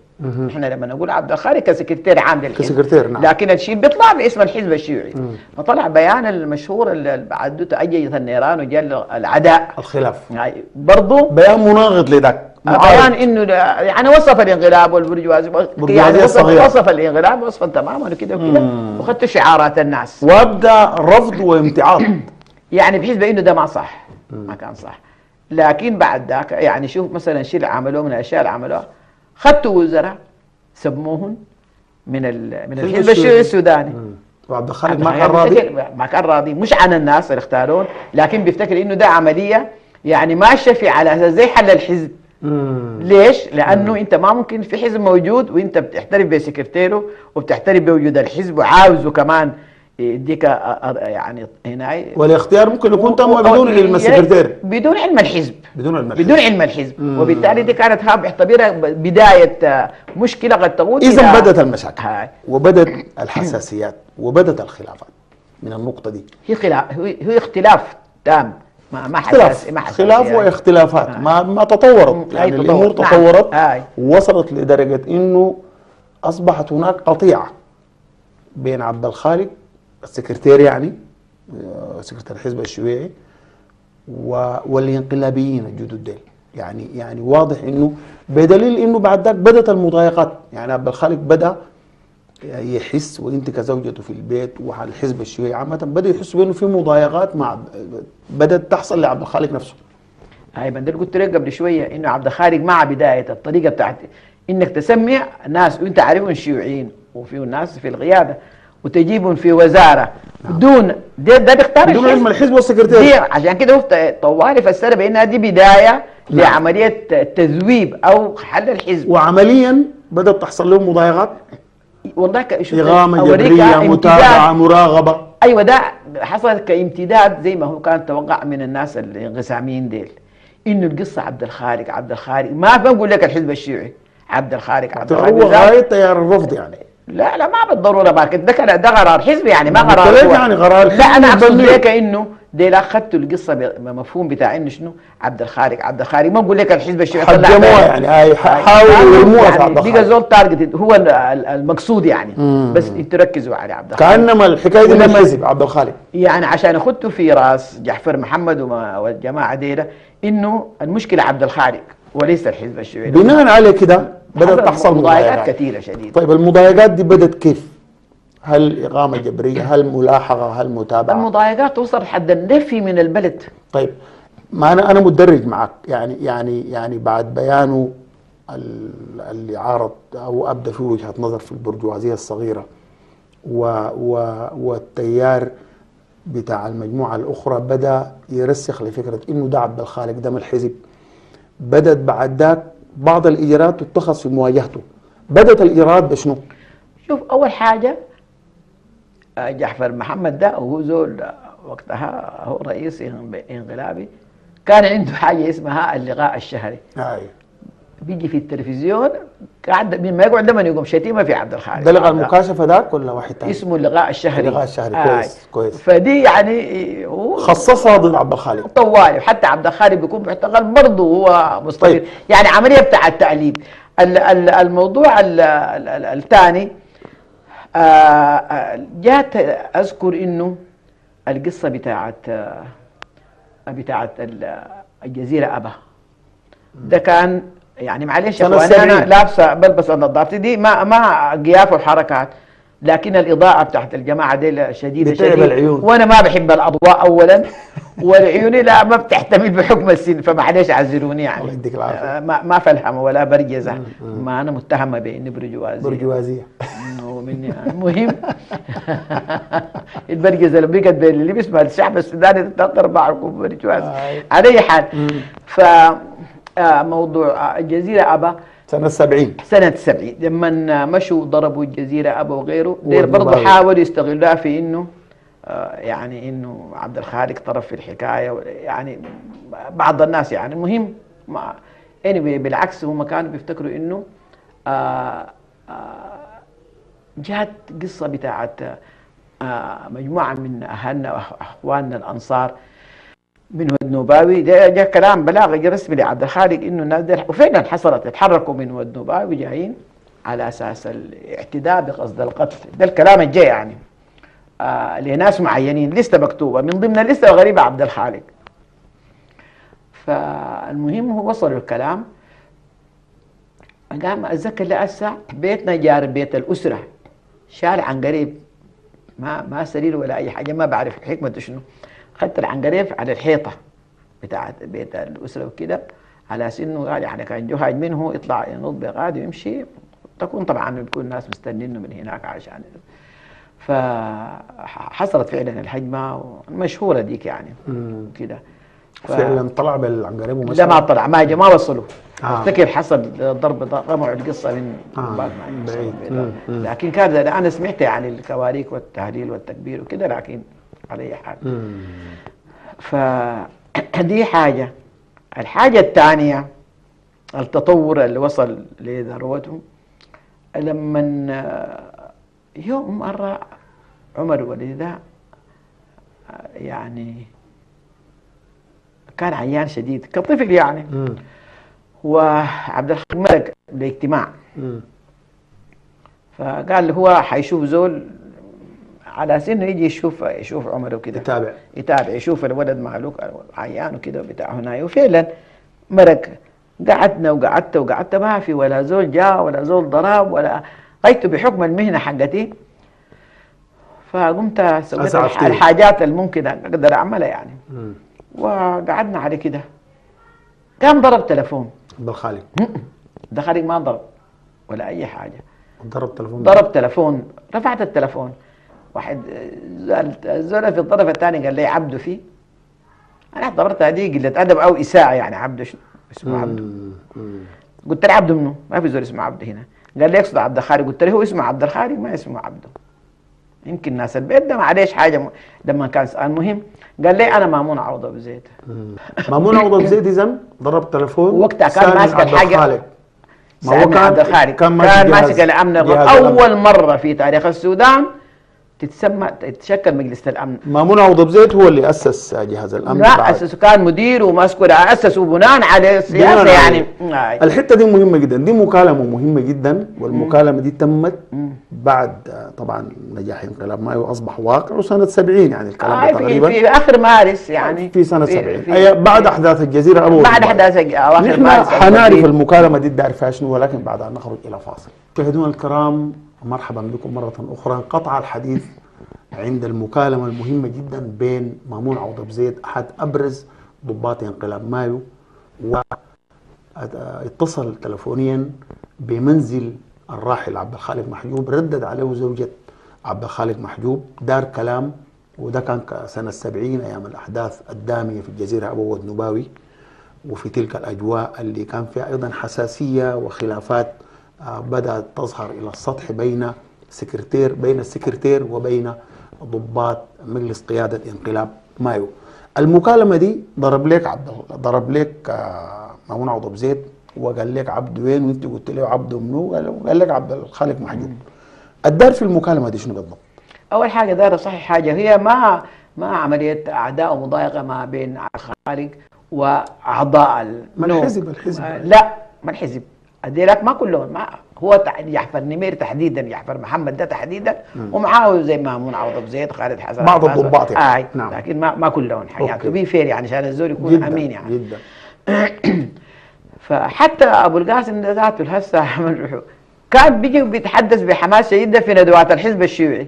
[SPEAKER 2] إحنا لما نقول عبد الخالق كسكرتير عام للحزب.
[SPEAKER 1] كسكرتير، نعم.
[SPEAKER 2] لكن الشيء بيطلع باسم الحزب الشيوعي. فطلع بيان المشهور اللي بعدته اجيت النيران وجاء العداء.
[SPEAKER 1] الخلاف.
[SPEAKER 2] يعني برضه
[SPEAKER 1] بيان مناغض لذاك
[SPEAKER 2] بيان إنه يعني وصف الانقلاب والبرجوازي يعني وصف, الانقلاب وصفا تماما وكده وكده وخدت شعارات الناس.
[SPEAKER 1] وابدأ رفض وامتعاض.
[SPEAKER 2] يعني بحيث بانه ده ما صح. ما كان صح. لكن بعد ذاك يعني شوف مثلا الشيء اللي عملوه من الأشياء اللي عملوها. خدتوا وزراء سموهم من ال- من الحزب الشيوعي السوداني.
[SPEAKER 1] وعبد الخالق ما كان راضي
[SPEAKER 2] ما كان راضي. مش عن الناس اللي اختاروه لكن بيفتكر إنه ده عملية يعني ماشيه في على أساس زي حل الحزب.
[SPEAKER 1] مم.
[SPEAKER 2] ليش؟ لأنه أنت ما ممكن في حزب موجود وأنت بتحترف بسكرتيره وبتحترف بوجود الحزب وعاوزه كمان يديك يعني هنا.
[SPEAKER 1] والاختيار ممكن يكون تم بدون علم السكرتير.
[SPEAKER 2] بدون علم الحزب.
[SPEAKER 1] بدون علم
[SPEAKER 2] بدون علم الحزب وبالتالي دي كانت ها بيعتبرها ب- بداية آه، مشكلة قد تقود
[SPEAKER 1] اذا بدت المشاكل
[SPEAKER 2] هاي
[SPEAKER 1] وبدت الحساسيات وبدت الخلافات من النقطة دي
[SPEAKER 2] هي خلاف هو اختلاف تام ما ما
[SPEAKER 1] اختلاف
[SPEAKER 2] ما.
[SPEAKER 1] خلاف واختلافات
[SPEAKER 2] آه.
[SPEAKER 1] ما ما تطورت
[SPEAKER 2] مم.
[SPEAKER 1] يعني
[SPEAKER 2] تطور.
[SPEAKER 1] الأمور
[SPEAKER 2] نعم.
[SPEAKER 1] تطورت
[SPEAKER 2] آي.
[SPEAKER 1] ووصلت لدرجة إنه أصبحت هناك قطيعة بين عبد الخالق السكرتير يعني آه، سكرتير الحزب الشيوعي والانقلابيين الجدد ديل يعني يعني واضح إنه بدليل إنه بعد ذاك بدأت المضايقات. يعني عبد الخالق بدأ يحس وأنت كزوجته في البيت والحزب الشيوعي عامة بدأ يحس بأنه في مضايقات مع بدأت تحصل لعبد الخالق نفسه.
[SPEAKER 2] هاي بندر قلت لك قبل شوية إنه عبد الخالق مع بداية الطريقة بتاعت إنك تسمي ناس وأنت عارفهم شيوعيين وفي ناس في القيادة. وتجيبهم في وزارة بدون ده ده بيختار
[SPEAKER 1] بدون علم
[SPEAKER 2] الحزب.
[SPEAKER 1] والسكرتير
[SPEAKER 2] عشان كده هو طوالي فسرها بانها دي بداية
[SPEAKER 1] نعم.
[SPEAKER 2] لعملية تذويب أو حل الحزب
[SPEAKER 1] وعمليا بدأت تحصل لهم مضايقات
[SPEAKER 2] والله
[SPEAKER 1] إغامة
[SPEAKER 2] جبرية.
[SPEAKER 1] متابعة مراقبة
[SPEAKER 2] أيوه ده حصل كامتداد زي ما هو كان توقع من الناس الانقساميين ديل إنه القصة عبد الخالق عبد الخالق ما بنقول لك الحزب الشيوعي عبد الخالق عبد الخالق
[SPEAKER 1] هو. غايه تيار الرفض يعني
[SPEAKER 2] لا لا ما بالضرورة ما ده كان- ده قرار حزبي يعني ما قرار.
[SPEAKER 1] يعني قرار
[SPEAKER 2] لا أنا
[SPEAKER 1] أقصد.
[SPEAKER 2] لك إنه ديل أخذتوا القصة بمفهوم بتاع إنه شنو؟ عبد الخالق. عبد الخالق ما بقول لك الحزب الشيوعي طلع.
[SPEAKER 1] يعني هاي
[SPEAKER 2] هاي.
[SPEAKER 1] حاولوا يرموها في عبد
[SPEAKER 2] يعني بقى
[SPEAKER 1] الخالق.
[SPEAKER 2] زول target هو ال- ال- المقصود يعني. بس أنتوا ركزوا على عبد الخالق.
[SPEAKER 1] كأنما الحكاية دي الحزب عبد الخالق.
[SPEAKER 2] يعني عشان اخدته في راس جعفر محمد والجماعة ديلا إنه المشكلة عبد الخالق. وليس الحزب الشيوعي
[SPEAKER 1] بناء على كده
[SPEAKER 2] بدأت
[SPEAKER 1] تحصل
[SPEAKER 2] مضايقات
[SPEAKER 1] مضايقات
[SPEAKER 2] كثيرة شديدة
[SPEAKER 1] طيب المضايقات دي بدت كيف؟ هل إقامة جبرية؟ هل ملاحقة؟ هل متابعة؟
[SPEAKER 2] المضايقات وصلت حد النفي من البلد
[SPEAKER 1] طيب ما أنا أنا متدرج معك يعني يعني يعني بعد بيانه ال- اللي عارض أو أبدى فيه وجهة نظر في البرجوازية الصغيرة و و والتيار بتاع المجموعة الأخرى بدأ يرسخ لفكرة إنه ده عبد الخالق ده من الحزب بدت بعد ذاك بعض الاجراءات تتخذ في مواجهته. بدت الاجراءات بشنو؟
[SPEAKER 2] شوف أول حاجة آه، جعفر محمد ده وهو زول آه، وقتها هو رئيس انق- انقلابي. كان عنده حاجة اسمها اللقاء الشهري.
[SPEAKER 1] اي
[SPEAKER 2] بيجي في التلفزيون قاعد ما يقعد لما يقوم. شتيمة في عبد الخالق.
[SPEAKER 1] ده لقى المكاشفة ذاك ولا واحد ثاني؟
[SPEAKER 2] اسمه اللقاء الشهري.
[SPEAKER 1] اللقاء الشهري،
[SPEAKER 2] آه.
[SPEAKER 1] كويس، كويس.
[SPEAKER 2] فدي يعني هو
[SPEAKER 1] خصصها ضد عبد الخالق.
[SPEAKER 2] طوالي. وحتى عبد الخالق بيكون معتقل برضه هو مستفيد
[SPEAKER 1] طيب.
[SPEAKER 2] يعني عملية بتاع التعليم. ال- ال- الموضوع الثاني جات أذكر إنه القصة بتاعت آه، بتاعت ال- الجزيرة أبا. ده كان يعني معلش أنا
[SPEAKER 1] السبعين.
[SPEAKER 2] لابسة بلبس نظارتي دي ما ما قياف وحركات. لكن الإضاءة بتاعت الجماعة دي شديدة
[SPEAKER 1] بتعب
[SPEAKER 2] شديد
[SPEAKER 1] العيون.
[SPEAKER 2] وأنا ما بحب الأضواء اولا. والعيوني لا ما بتحتمل بحكم السن. فمعلش عذروني يعني.
[SPEAKER 1] الله يديك العافية.
[SPEAKER 2] آه، ما ما فلهم ولا برجزة. ما أنا متهمة بإني برجوازي
[SPEAKER 1] برجوازية.
[SPEAKER 2] ومني المهم البرجزة اللي بقت بين اللي بيسمع الشعب السوداني تقدر معكم برجواز
[SPEAKER 1] آي.
[SPEAKER 2] على أي حال. ف آه، موضوع آه، الجزيرة أبا.
[SPEAKER 1] سنة 70
[SPEAKER 2] سنة 70 لما مشوا ضربوا الجزيرة أبا وغيره. دير. برضه حاولوا يستغلوها في إنه آه، يعني إنه عبد الخالق طرف في الحكاية. يعني بعض الناس يعني المهم ما anyway بالعكس هم كانوا بيفتكروا إنه آه، آه، جات قصة بتاعت آه، مجموعة من أهلنا وأخواننا الأنصار. من ود نوباوي ده جاء كلام بلاغي رسمي لعبد الخالق إنه الناس دي وفعلا حصلت اتحركوا من ود نوباوي جايين على أساس الاعتداء بقصد القتل. ده الكلام الجاي يعني. آه لناس معينين لسه مكتوبة. من ضمن اللسته الغريبه عبد الخالق. فالمهم هو وصلوا الكلام. قام أتذكر لأسع بيتنا جار بيت الأسرة. شارع عن قريب. ما ما سرير ولا أي حاجة ما بعرف حكمته شنو. اخذت العنقريب على الحيطة بتاعت بيت الأسرة وكده على إنه قال يعني كان جهاج منه يطلع ينط بغادي ويمشي. تكون طبعا بيكون الناس مستنينه من هناك عشان فحصلت فعلا الهجمه المشهوره ديك يعني كده.
[SPEAKER 1] ف... فعلا طلع بالعنقريب
[SPEAKER 2] لا ما طلع ما ما وصلوا. آه. افتكر حصل ضرب رموا القصة من
[SPEAKER 1] آه.
[SPEAKER 2] بعد ما
[SPEAKER 1] بعيد.
[SPEAKER 2] لكن كان أنا سمعت يعني الكواريك والتهليل والتكبير وكده لكن على أي حال. فدي حاجة. الحاجة الثانية التطور اللي وصل لذروته لما يوم مره عمر وليد ده يعني كان عيان شديد كطفل يعني.
[SPEAKER 1] مم.
[SPEAKER 2] وعبد الحق ملك لاجتماع. فقال هو حيشوف زول على أساس انه يجي يشوف يشوف عمر وكده
[SPEAKER 1] يتابع.
[SPEAKER 2] يتابع يشوف الولد معلوك عيان وكده بتاع هنا. وفعلا مرك قعدنا وقعدت وقعدت. ما في ولا زول جاء ولا زول ضرب ولا غيت بحكم المهنة حقتي. فقمت سويت. الحاجات الممكن أقدر أعملها يعني.
[SPEAKER 1] مم.
[SPEAKER 2] وقعدنا على كده. قام ضرب تلفون.
[SPEAKER 1] عبد الخالق
[SPEAKER 2] خارج ما ضرب ولا أي حاجة.
[SPEAKER 1] ضرب تلفون.
[SPEAKER 2] ضرب تلفون. رفعت التلفون. واحد زول في الطرف الثاني قال لي عبده فيه أنا اعتبرت هذه قلة أدب أو اساءه يعني عبده شنو اسمه عبده. قلت له عبده منه ما في زول اسمه عبده هنا قال لي يقصد عبد الخالق قلت له هو اسمه عبد الخالق ما اسمه عبده يمكن ناس البيت ده معلش حاجة م... لما كان سؤال مهم قال لي أنا مامون عوضة ابو زيد.
[SPEAKER 1] مامون عوض ابو زيد اذا ضرب تلفون
[SPEAKER 2] وقتها كان ماسك.
[SPEAKER 1] الخالق. ما هو كان
[SPEAKER 2] عبد الخالق
[SPEAKER 1] كان ماسك الأمن.
[SPEAKER 2] أول مرة في تاريخ السودان تتسمى تتشكل مجلس الأمن.
[SPEAKER 1] مامون عوض ابو زيد هو اللي أسس جهاز الأمن
[SPEAKER 2] لا
[SPEAKER 1] بعد.
[SPEAKER 2] أسسه كان مدير وماسكه أسسه بناء على
[SPEAKER 1] السياسة
[SPEAKER 2] يعني. آه.
[SPEAKER 1] الحتة دي مهمة جدا. دي مكالمة مهمة جدا والمكالمة دي تمت بعد آه، طبعا نجاح انقلاب مايو أصبح واقع وسنة 70 يعني الكلام
[SPEAKER 2] آه
[SPEAKER 1] ده
[SPEAKER 2] في,
[SPEAKER 1] تقريبا.
[SPEAKER 2] في آخر مارس يعني.
[SPEAKER 1] في سنة 70
[SPEAKER 2] في-
[SPEAKER 1] أي بعد أحداث الجزيرة أبو
[SPEAKER 2] بعد أحداث اواخر
[SPEAKER 1] نحن
[SPEAKER 2] مارس
[SPEAKER 1] حنعرف. المكالمة دي داير فيها شنو ولكن بعد ان نخرج إلى فاصل. مشاهدينا الكرام. مرحبا بكم مرة أخرى. انقطع الحديث عند المكالمة المهمة جدا بين مامون عوض أبو زيد أحد أبرز ضباط انقلاب مايو واتصل تلفونيا بمنزل الراحل عبد الخالق محجوب ردد عليه زوجة عبد الخالق محجوب دار كلام وده كان سنة 70 أيام الأحداث الدامية في الجزيرة أبو ود نباوي وفي تلك الأجواء اللي كان فيها أيضا حساسية وخلافات بدأت تظهر إلى السطح بين سكرتير بين السكرتير وبين ضباط مجلس قيادة انقلاب مايو المكالمة دي ضرب لك عبد ضرب لك آه، مامون عوض أبو زيد وقال لك عبد وين وانت قلت له عبده منو قال لك عبد الخالق محجوب الدار في المكالمة دي شنو بالضبط؟
[SPEAKER 2] أول حاجة دار صحيح حاجة هي ما ما عملية أعداء ومضايقة ما بين الخارج وأعضاء ال-
[SPEAKER 1] ما
[SPEAKER 2] منو؟
[SPEAKER 1] الحزب- الحزب.
[SPEAKER 2] لا ما الحزب هذيلك ما كلهم ما هو جعفر نمير تحديدا جعفر محمد ده تحديدا ومعاه زي مامون عوض ابو زيد خالد حسن
[SPEAKER 1] بعض. الضباط يعني.
[SPEAKER 2] آه
[SPEAKER 1] نعم.
[SPEAKER 2] لكن ما ما كلهم. حياته be fair يعني عشان الزول يكون
[SPEAKER 1] جدا
[SPEAKER 2] أمين يعني.
[SPEAKER 1] جدا.
[SPEAKER 2] فحتى أبو القاسم ده ذاته هسه كان بيجي وبيتحدث بحماس شديد في ندوات الحزب الشيوعي.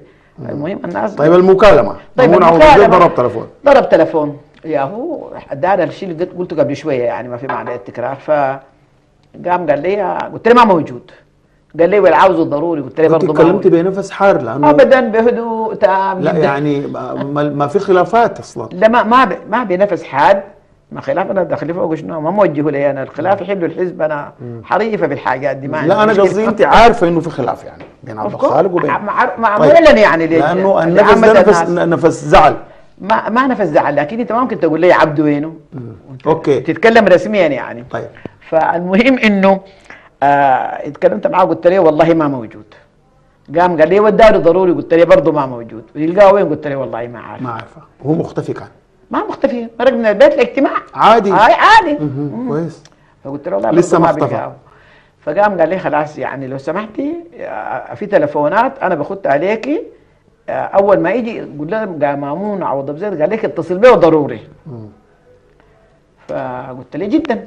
[SPEAKER 2] المهم الناس
[SPEAKER 1] طيب المكالمة.
[SPEAKER 2] طيب المكالمة.
[SPEAKER 1] ضرب تلفون.
[SPEAKER 2] ضرب تلفون. يا هو الشيء اللي قلت- قلته قبل شوية يعني ما في معنى التكرار. ف قام قال لي قلت له ما موجود. قال لي والعاوزه ضروري قلت له برضه
[SPEAKER 1] اتكلمت
[SPEAKER 2] موجود.
[SPEAKER 1] بنفس حار لأنه
[SPEAKER 2] ابدا بهدوء تام
[SPEAKER 1] لا
[SPEAKER 2] جداً.
[SPEAKER 1] يعني ما, ما في خلافات أصلا.
[SPEAKER 2] لا ما ما ب- ما بنفس حاد ما خلاف أنا داخلي فوق شنو؟ ما موجه لي أنا. الخلاف يحل الحزب. أنا حريفة بالحاجات دي ما
[SPEAKER 1] لا
[SPEAKER 2] أنا.
[SPEAKER 1] قصدي أنت عارفة إنه في خلاف يعني بين عبد. الخالق وبين
[SPEAKER 2] مع-
[SPEAKER 1] طيب.
[SPEAKER 2] معلن يعني ليه-
[SPEAKER 1] لأنه النفس نفس. نفس زعل.
[SPEAKER 2] ما ما نفس زعل. لكن أنت ما ممكن تقول لي عبد وينه؟
[SPEAKER 1] أوكي.
[SPEAKER 2] تتكلم رسميا يعني.
[SPEAKER 1] طيب.
[SPEAKER 2] فالمهم إنه آه اتكلمت معاه قلت له والله ما موجود. قام قال لي وداري ضروري قلت له برضه ما موجود. يلقاه وين؟ قلت له والله ما عارف.
[SPEAKER 1] ما عارفه. هو مختفي كان؟
[SPEAKER 2] ما مختفي. خرج من البيت لاجتماع
[SPEAKER 1] عادي؟
[SPEAKER 2] هاي عادي.
[SPEAKER 1] كويس.
[SPEAKER 2] فقلت له والله
[SPEAKER 1] لسه ما اختفى.
[SPEAKER 2] فقام قال لي خلاص يعني لو سمحتي آه، في تلفونات أنا بخط عليكي آه، أول ما يجي قول لهم قام مامون عوض ابو زيد قال لك اتصل بيه ضروري. فقلت له جدا.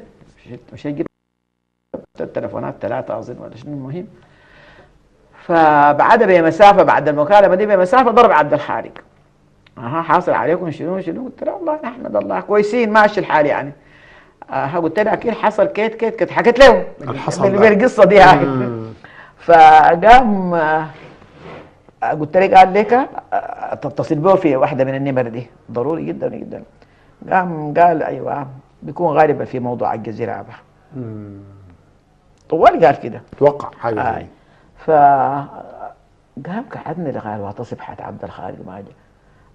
[SPEAKER 2] مشيت جبت التلفونات ثلاثة أظن ولا شنو المهم. فبعد بمسافه بعد المكالمة دي بمسافه ضرب عبد الخالق أها حاصل عليكم شنو شنو؟ قلت له والله نحمد الله كويسين ماشي الحال يعني. آه قلت له أكيد حصل كيت كيت كيت حكيت له. بالقصة دي هاي
[SPEAKER 1] مم.
[SPEAKER 2] فقام قلت له قال لك آه، تتصل به في واحدة من النمر دي. ضروري جدا جدا. قام قال أيوه بيكون غالبا في موضوع الجزيرة
[SPEAKER 1] مم.
[SPEAKER 2] طوال قال كده.
[SPEAKER 1] أتوقع حاجة
[SPEAKER 2] آه. ف قام قعدنا لغاية الواطه صبحت عبد الخالق ما جاء.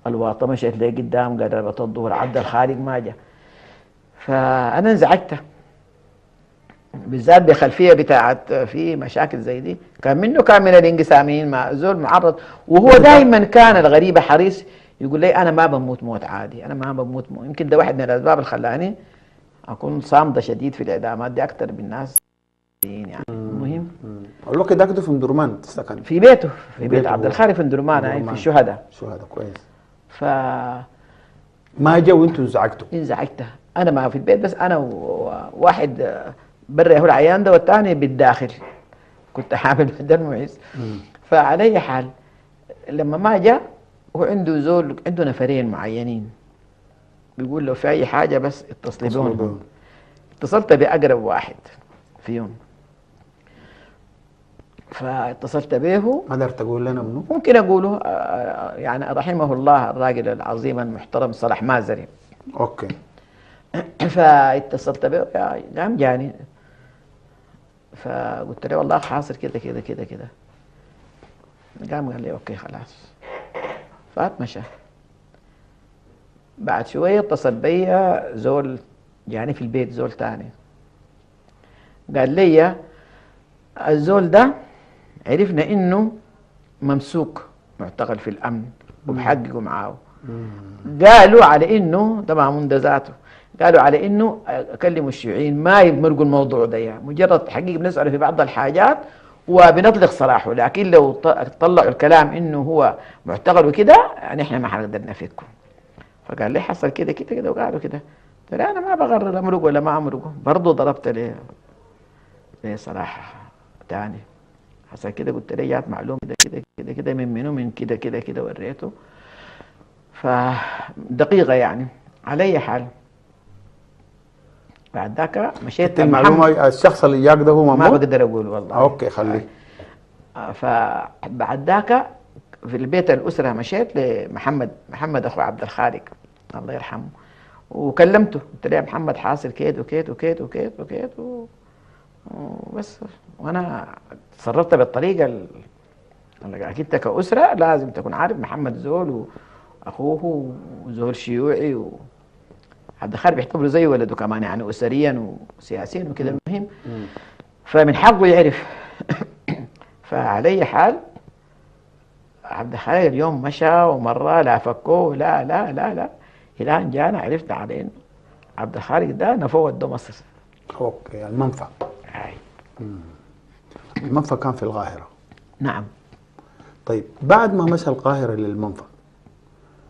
[SPEAKER 2] الواطة مشيت لي قدام قربت الظهر عبد الخالق ما جاء. فأنا انزعجت. بالذات بخلفية بتاعت في مشاكل زي دي. كان منه كان من الانقساميين مع زول معرض. وهو دائما كان الغريبه حريص يقول لي أنا ما بموت موت عادي أنا ما بموت موت يمكن ده واحد من الأسباب اللي خلاني أكون صامده شديد في الاعدامات دي أكثر من الناس. يعني المهم
[SPEAKER 1] مم. الوقت ده كنت في مدرمان تسكن
[SPEAKER 2] في بيته في بيت
[SPEAKER 1] بيته.
[SPEAKER 2] عبد. الخالق في اندرمان هاي في
[SPEAKER 1] مدرمان.
[SPEAKER 2] الشهداء
[SPEAKER 1] هذا كويس.
[SPEAKER 2] ف
[SPEAKER 1] ما جا وانتوا انزعجتوا
[SPEAKER 2] انزعجت أنا ما في البيت بس أنا وواحد برا هو العيان ده والثاني بالداخل. كنت حامل بدل المعيز فعلى اي حال لما ما جاء هو عنده زول عنده نفرين معينين. بيقول له في أي حاجة بس اتصلي بهم. اتصلت بأقرب واحد فيهم فاتصلت به.
[SPEAKER 1] قدرت تقول لنا منو؟
[SPEAKER 2] ممكن أقوله آه، آه، يعني رحمه الله الراجل العظيم المحترم صلاح مازري.
[SPEAKER 1] okay.
[SPEAKER 2] فاتصلت به قام جاني. فقلت له والله حاصل كده كده كده كده. قام قال لي okay خلاص. فات مشى. بعد شوية اتصل بيا زول جاني في البيت زول تاني. قال لي الزول ده عرفنا إنه ممسوك معتقل في الأمن وبحققوا معاه. قالوا على إنه طبعا منذ ذاته قالوا على إنه اكلموا الشيوعيين ما يمرقوا الموضوع ده يعني. مجرد تحقيق بنسأله في بعض الحاجات وبنطلق سراحه لكن لو طلعوا الكلام إنه هو معتقل وكده يعني إحنا ما حنقدر نفكه. فقال لي حصل كده كده كده وقالوا كده. قلت له أنا ما بقرر امرق ولا ما امرقه برضه ضربت ليه ليه صلاح تاني. حصل كده قلت له جات معلومة كده كده كده كده من منو من كده كده كده وريته. فدقيقة يعني. على أي حال. بعد ذاك مشيت المعلومة
[SPEAKER 1] الشخص اللي جاك ده هو
[SPEAKER 2] ما بقدر أقول والله.
[SPEAKER 1] okay خليه.
[SPEAKER 2] آه، فبعد ذاك في البيت الأسرة مشيت لمحمد محمد أخو عبد الخالق الله يرحمه. وكلمته قلت له يا محمد حاصل كيت وكيت وكيت وكيت وكيت و... وبس. وأنا تصرفت بالطريقة ال- أكيد أنت كأسرة لازم تكون عارف محمد زول وأخوه وزول شيوعي و... عبد الخالق بيعتبره زي ولده كمان يعني أسريا وسياسيا وكده المهم فمن حقه يعرف. فعلى أي حال عبد الخالق اليوم مشى ومرة لا فكوه لا لا لا لا. أن جانا عرفت على إنه عبد الخالق ده نفوه ودى مصر
[SPEAKER 1] أوكي المنفى.
[SPEAKER 2] هاي.
[SPEAKER 1] المنفى كان في القاهرة.
[SPEAKER 2] نعم.
[SPEAKER 1] طيب بعد ما مشى القاهرة للمنفى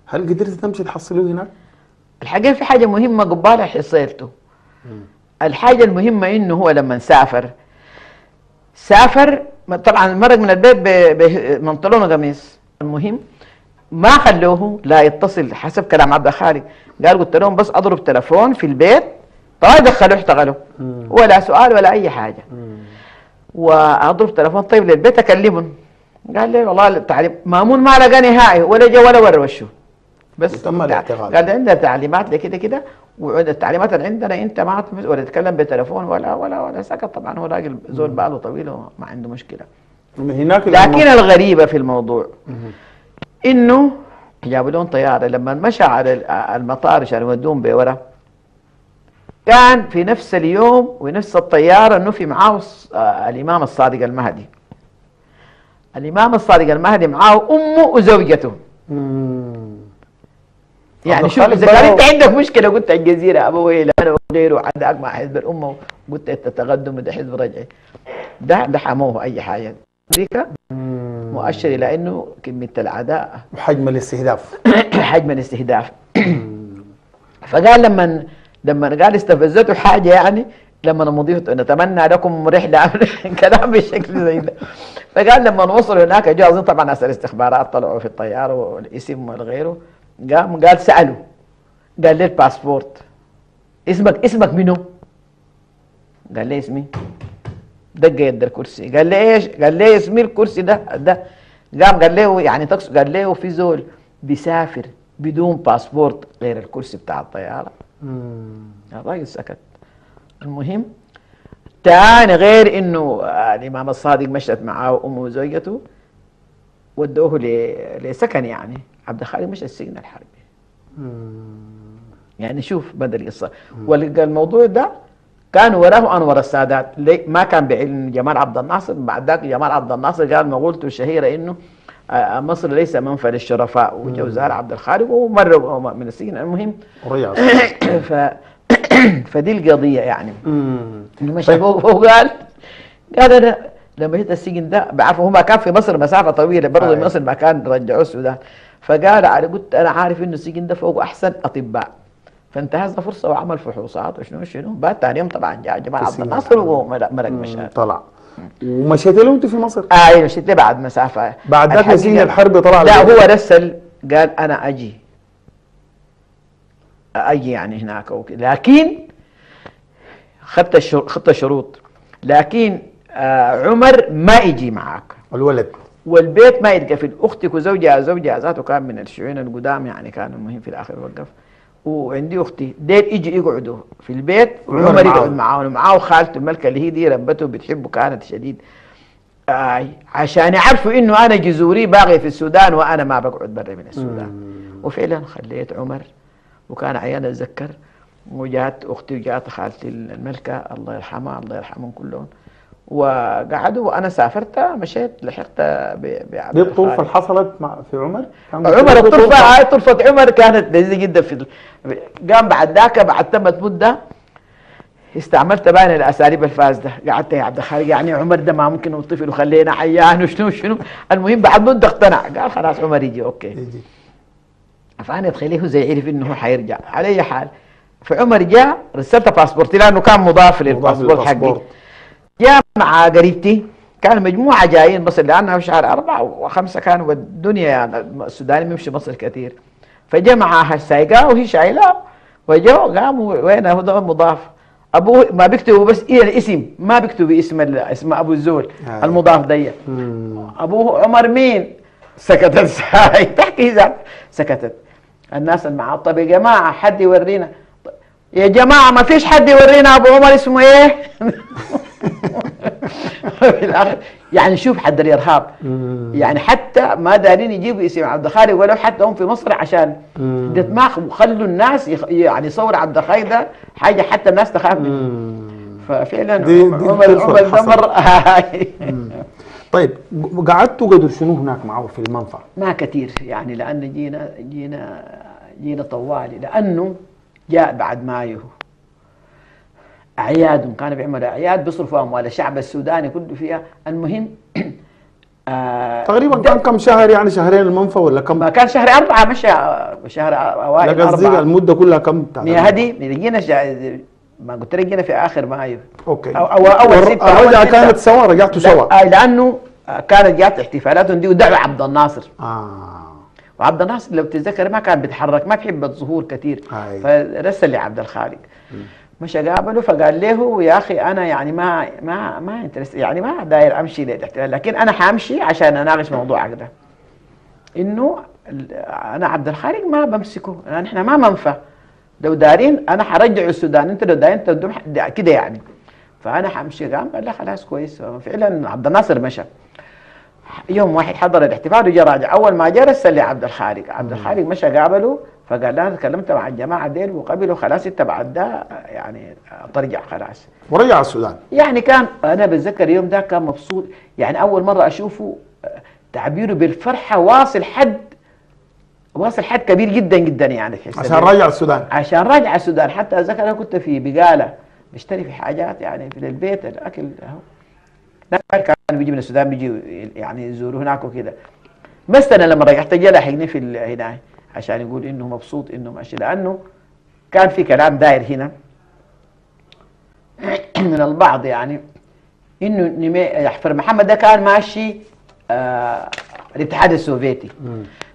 [SPEAKER 1] هل قدرت تمشي تحصلوه هناك؟
[SPEAKER 2] الحقيقة في حاجة مهمة قبالها حصيلته الحاجة المهمة إنه هو لما سافر سافر طبعا مرق من البيت ب- بمنطلون وقميص المهم ما خلوه لا يتصل حسب كلام عبد الخالق. قال قلت لهم بس أضرب تلفون في البيت. طيب دخلوا اشتغلوا. ولا سؤال ولا أي حاجة. وأضرب تلفون طيب للبيت أكلمهم. قال لي والله التعليم مامون ما لقى نهائي ولا جا ولا ور وشه بس
[SPEAKER 1] وتم الاعتقال.
[SPEAKER 2] قال عندنا تعليمات لكده كده والتعليمات اللي عندنا انت ما ولا تتكلم بتلفون ولا ولا ولا سكت طبعا هو راجل زول باله طويل وما عنده مشكلة.
[SPEAKER 1] هناك
[SPEAKER 2] لكن الغريبة في الموضوع إنه جابوا لهم طيارة. لما مشى على ال- المطار عشان يودوهم بورا كان في نفس اليوم ونفس الطيارة إنه في معاه آه، الإمام الصادق المهدي. الإمام الصادق المهدي معاه أمه وزوجته.
[SPEAKER 1] مم.
[SPEAKER 2] يعني شوف إذا كان أنت عندك مشكلة قلت الجزيره أبوي أنا وغيره عندك مع حزب الأمة وقلت أنت تقدم وده حزب رجعي. ده ده حموه أي حاجة. أمريكا مؤشر إلى إنه كمية العداء
[SPEAKER 1] وحجم الاستهداف.
[SPEAKER 2] حجم الاستهداف. فقال لما لما قال استفزته حاجة يعني لما نضيف نتمنى لكم رحلة كلام بالشكل زي ده. فقال لما وصلوا هناك جاء طبعا ناس الاستخبارات طلعوا في الطيارة والاسم وغيره قام قال سألوا. قال لي الباسبورت؟ اسمك اسمك منو؟ قال لي اسمي؟ دق يد الكرسي. قال لي إيش؟ قال لي اسمي الكرسي ده؟ ده قام قال له يعني تقصد قال له في زول بيسافر بدون باسبورت غير الكرسي بتاع الطيارة؟ الراجل سكت المهم تاني غير إنه الإمام الصادق مشت معاه أمه وزوجته ودوه لسكن يعني. عبد الخالق مش السجن الحربي. يعني شوف بدا القصة والموضوع ده كان وراه أنور السادات. ما كان بعلم جمال عبد الناصر. بعد ذاك جمال عبد الناصر قال مقولته الشهيره إنه مصر ليس منفى للشرفاء وجوزها عبد الخالق ومر من السجن. المهم ف فدي القضية يعني. إنه مشى فوق وقال قال أنا لما جيت السجن ده بعرفه هو كان في مصر مسافة طويلة برضه مصر ما كان رجعوه السودان. فقال على قلت أنا عارف إنه السجن ده فوق أحسن أطباء. فانتهز فرصه وعمل فحوصات وشنو شنو. بعد ثاني يوم طبعا جاء جمال عبد الناصر وملك مشى
[SPEAKER 1] طلع. ومشيت له أنت في مصر؟
[SPEAKER 2] أيوه مشيت له بعد مسافة.
[SPEAKER 1] بعد ذاك نسيج الحرب طلع
[SPEAKER 2] لا هو رسل قال أنا أجي. أجي يعني هناك وكذا لكن خدت خدت شروط. لكن آه عمر ما يجي معك.
[SPEAKER 1] الولد.
[SPEAKER 2] والبيت ما يتقفل. أختك وزوجها زوجها ذاته كان من الشيوعيين القدام يعني كان المهم في الآخر وقف وعندي أختي ديل يجي يقعدوا في البيت وعمر يقعد معاهم. ومعاه خالته الملكة اللي هي دي ربته بتحبه كانت شديد. آه عشان يعرفوا إنه أنا جذوري باغي في السودان وأنا ما بقعد برا من السودان. مم. وفعلا خليت عمر وكان عيان اتذكر وجات أختي وجات خالتي الملكة الله يرحمها الله يرحمهم كلهم. وقعدوا وأنا سافرت مشيت لحقت
[SPEAKER 1] بعبد دي الطرفة اللي حصلت مع في عمر؟
[SPEAKER 2] عمر الطرفة هاي طرفة عمر كانت لذيذة جدا. في قام بعد ذاك بعد تمت مده استعملت باين الأساليب الفاسدة. قعدت يا عبد الخالق يعني عمر ده ما ممكن الطفل وخلينا عيان وشنو شنو. المهم بعد مدة اقتنع. قال خلاص عمر يجي أوكي. يجي. فانا تخيليه زي عرف إنه هو حيرجع. على أي حال فعمر جاء رسلت باسبورتي لأنه كان مضاف للباسبورت حقي. جاء مع قريبتي كان مجموعة جايين مصر لأنها في شهر أربعة وخمسة كانوا والدنيا يعني السوداني بيمشي مصر كثير. فجاء معها السايقة وهي شايلة وجاء قاموا وين هو مضاف. أبوه ما بيكتبوا بس إلى الاسم؟ ما بيكتبوا اسم اسم أبو الزول آه. المضاف دي أبوه عمر مين؟ سكتت ساي تحكي ذات سكتت. الناس اللي معاه طب يا جماعة حد يورينا؟ يا جماعة ما فيش حد يورينا أبو عمر اسمه إيه؟ في الآخر يعني شوف حد الإرهاب. يعني حتى ما دارين يجيبوا إسم عبد الخالق ولو حتى هم في مصر عشان دماغ وخلوا الناس يعني صور عبد الخالق ده حاجة حتى الناس تخاف منه ففعلا
[SPEAKER 1] دي عمر دي عمر ده مر طيب قعدتوا قدر شنو هناك معه في المنفى؟
[SPEAKER 2] ما كثير يعني لأن جينا جينا جينا طوالي لأنه جاء بعد مايو. اعياد كانوا بيعملوا اعياد بيصرفوا أموال. الشعب السوداني كله فيها. المهم
[SPEAKER 1] آه تقريبا كان كم شهر يعني؟ شهرين المنفى ولا كم؟
[SPEAKER 2] ما كان شهر أربعة مش شهر أوائل
[SPEAKER 1] لا قصدي المدة كلها كم؟
[SPEAKER 2] يا هدي جينا ما قلت لك جينا في آخر مايو
[SPEAKER 1] أوكي.
[SPEAKER 2] أو أو أول ستة
[SPEAKER 1] الرجعة كانت سوا رجعتوا سوا
[SPEAKER 2] آه لأنه كانت جات احتفالاتهم دي ودعوا عبد الناصر.
[SPEAKER 1] آه.
[SPEAKER 2] وعبد الناصر لو تتذكر ما كان بيتحرك ما بيحب الظهور كثير. فرسل لعبد الخالق. مش قابله فقال له يا أخي أنا يعني ما ما ما يعني ما داير أمشي للاحتلال لكن أنا حأمشي عشان أناقش موضوعك ده إنه أنا عبد الخالق ما بمسكه نحن ما منفى. لو دارين أنا حرجع السودان انت لو دارين تدوم كده يعني. فأنا حمشي قام قال له خلاص كويس. فعلا عبد الناصر مشى. يوم واحد حضر الاحتفال وجا راجع. أول ما جاء رسل لعبد الخالق. عبد الخالق مشى قابله. فقال أنا تكلمت مع الجماعة ديل وقبلوا خلاص انت بعد ده يعني ترجع خلاص.
[SPEAKER 1] ورجع السودان.
[SPEAKER 2] يعني كان أنا بتذكر اليوم ده كان مبسوط. يعني أول مرة أشوفه تعبيره بالفرحة واصل حد واصل حد كبير جدا جدا يعني
[SPEAKER 1] في عشان رجع السودان.
[SPEAKER 2] عشان رجع السودان. حتى اتذكر أنا كنت في بقالة بشتري في حاجات يعني في البيت الأكل اهو ناس كان بيجي من السودان بيجي يعني يزوروا هناك وكده. بس أنا لما رجعت جا لاحقني في ال- هنا. عشان يقول إنه مبسوط إنه ماشي. لأنه كان في كلام داير هنا من البعض يعني إنه نمي- جعفر محمد ده كان ماشي آه الاتحاد السوفيتي.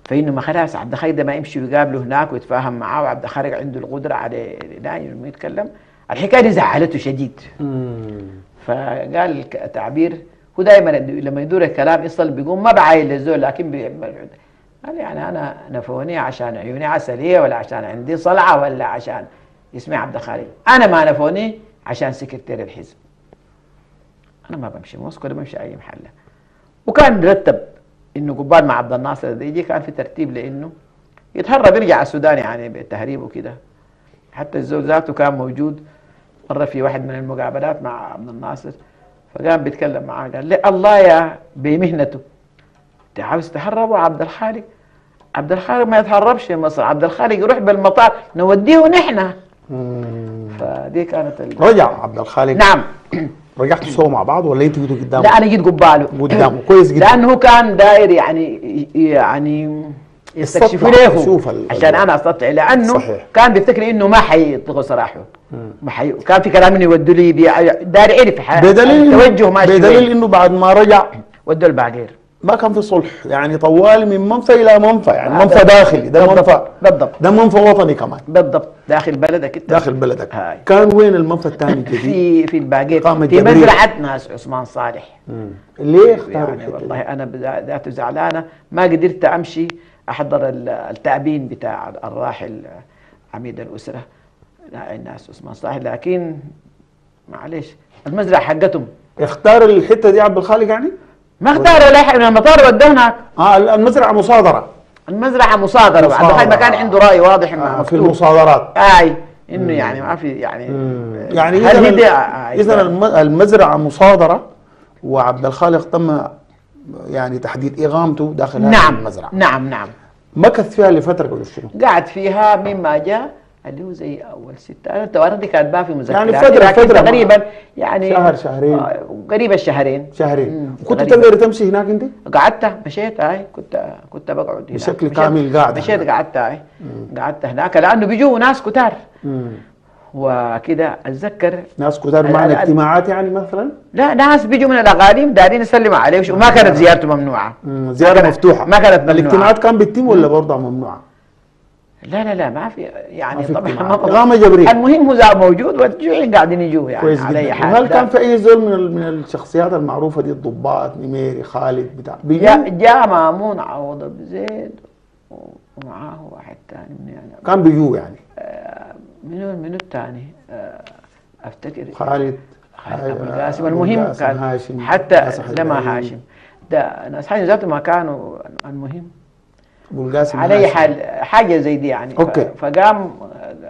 [SPEAKER 2] فإنه ما خلاص عبد الخالق ده ما يمشي ويقابله هناك ويتفاهم معاه وعبد الخالق عنده القدرة على إنه يتكلم. الحكاية دي زعلته شديد. فقال تعبير هو دائما لما يدور الكلام يصل بيقوم ما بعاين للزول لكن قال يعني أنا نفوني عشان عيوني عسلية ولا عشان عندي صلعة ولا عشان اسمي عبد الخالق. أنا ما نفوني عشان سكرتير الحزب. أنا ما بمشي موسكو بمشي أي محلة. وكان مرتب إنه قبال مع عبد الناصر ده يجي كان في ترتيب لإنه يتهرب يرجع السودان يعني بالتهريب وكده. حتى الزول ذاته كان موجود مره في واحد من المقابلات مع عبد الناصر فقام بيتكلم معاه قال لي الله يا بمهنته. انت عاوز تهربوا عبد الخالق. عبد الخالق ما يتهربش مصر. عبد الخالق يروح بالمطار نوديه نحن. فدي كانت ال...
[SPEAKER 1] رجع عبد الخالق.
[SPEAKER 2] نعم.
[SPEAKER 1] رجعتوا سوا مع بعض ولا أنتوا جيتوا قدامه؟
[SPEAKER 2] لا أنا جيت قباله.
[SPEAKER 1] قدامه. كويس جدا.
[SPEAKER 2] لأنه هو كان داير يعني يعني
[SPEAKER 1] يستطلع،
[SPEAKER 2] له عشان أنا أستطيع لأنه
[SPEAKER 1] صحيح.
[SPEAKER 2] كان بيفتكر إنه ما حيطلقوا سراحه ما حي... كان في كلام إنه يودوا لي داير يعرف ح-
[SPEAKER 1] بدليل
[SPEAKER 2] التوجه ماشي
[SPEAKER 1] بدليل. إنه بعد ما رجع
[SPEAKER 2] ودوا البعقير
[SPEAKER 1] ما كان في صلح يعني طوال من منفى إلى منفى يعني
[SPEAKER 2] آه،
[SPEAKER 1] منفى. داخلي ده. منفى
[SPEAKER 2] بالضبط.
[SPEAKER 1] ده منفى وطني كمان
[SPEAKER 2] بالضبط داخل بلدك أنت
[SPEAKER 1] داخل بلدك
[SPEAKER 2] هاي.
[SPEAKER 1] كان وين المنفى الثاني الجديد؟
[SPEAKER 2] في في
[SPEAKER 1] قامة
[SPEAKER 2] في. مزرعة ناس عثمان صالح
[SPEAKER 1] ليه اختاروا
[SPEAKER 2] يعني والله؟ أنا ذاته زعلانة ما قدرت أمشي أحضر ال- التأبين بتاع الراحل عميد الأسرة لا الناس عثمان صالح لكن معلش المزرعة حقتهم
[SPEAKER 1] اختار الحتة دي عبد الخالق يعني؟
[SPEAKER 2] ما اختاروا لا من المطار ودوه هناك.
[SPEAKER 1] آه المزرعة مصادرة.
[SPEAKER 2] المزرعة مصادرة. وعبد الخالق ما كان عنده رأي واضح
[SPEAKER 1] آه
[SPEAKER 2] مع
[SPEAKER 1] في المصادرات.
[SPEAKER 2] آي إنه يعني ما في يعني
[SPEAKER 1] يعني اذا ال-
[SPEAKER 2] آه،
[SPEAKER 1] اذا الم- المزرعة مصادرة وعبد الخالق تم يعني تحديد إقامته داخل هذه
[SPEAKER 2] نعم.
[SPEAKER 1] المزرعة.
[SPEAKER 2] نعم نعم.
[SPEAKER 1] مكث فيها لفترة قبل شنو؟
[SPEAKER 2] قعد فيها مما جاء اللي هو زي أول ستة أنا التواريخ دي كانت ما في مذكرات
[SPEAKER 1] يعني فترة-
[SPEAKER 2] لكن
[SPEAKER 1] فترة
[SPEAKER 2] تقريبا يعني
[SPEAKER 1] شهر، شهرين.
[SPEAKER 2] آه، قريب الشهرين
[SPEAKER 1] شهرين
[SPEAKER 2] مم،
[SPEAKER 1] كنت
[SPEAKER 2] تقريباً.
[SPEAKER 1] تقدر تمشي هناك أنت؟
[SPEAKER 2] قعدت مشيت هاي كنت كنت بقعد هناك
[SPEAKER 1] بشكل كامل قاعد
[SPEAKER 2] مشيت. قعدت هاي قعدت هناك لأنه بيجوا ناس كتار. وكده أتذكر
[SPEAKER 1] ناس كتار معنا اجتماعات يعني مثلا؟
[SPEAKER 2] لا ناس بيجوا من الأقاليم دارين يسلموا عليه وما كانت زيارته ممنوعة
[SPEAKER 1] مم.
[SPEAKER 2] زيارة
[SPEAKER 1] مفتوحة
[SPEAKER 2] ما كانت ممنوعة
[SPEAKER 1] الاجتماعات كان بيتم ولا برضه ممنوعة؟
[SPEAKER 2] لا لا لا ما في يعني
[SPEAKER 1] ما في
[SPEAKER 2] طبعا. ما
[SPEAKER 1] إقامة جبرية.
[SPEAKER 2] المهم هو موجود والجوعين قاعدين يجوا يعني
[SPEAKER 1] كويس
[SPEAKER 2] على
[SPEAKER 1] أي
[SPEAKER 2] حال. ده-
[SPEAKER 1] كان في أي زول من من الشخصيات المعروفة دي؟ الضباط نميري خالد بتاع؟
[SPEAKER 2] جاء جاء مامون عوض ابو زيد ومعاه واحد ثاني من يعني.
[SPEAKER 1] كان بيجوا يعني.
[SPEAKER 2] آه، منو منو الثاني آه، أفتكر.
[SPEAKER 1] خالد
[SPEAKER 2] أبو
[SPEAKER 1] آه،
[SPEAKER 2] القاسم.
[SPEAKER 1] أبو
[SPEAKER 2] المهم
[SPEAKER 1] القاسم،
[SPEAKER 2] كان
[SPEAKER 1] هاشم
[SPEAKER 2] حتى لما. هاشم ده ناس حاجة ذاته ما كانوا المهم
[SPEAKER 1] ابو القاسم
[SPEAKER 2] على اي. حال حاجة زي دي يعني.
[SPEAKER 1] okay.
[SPEAKER 2] فقام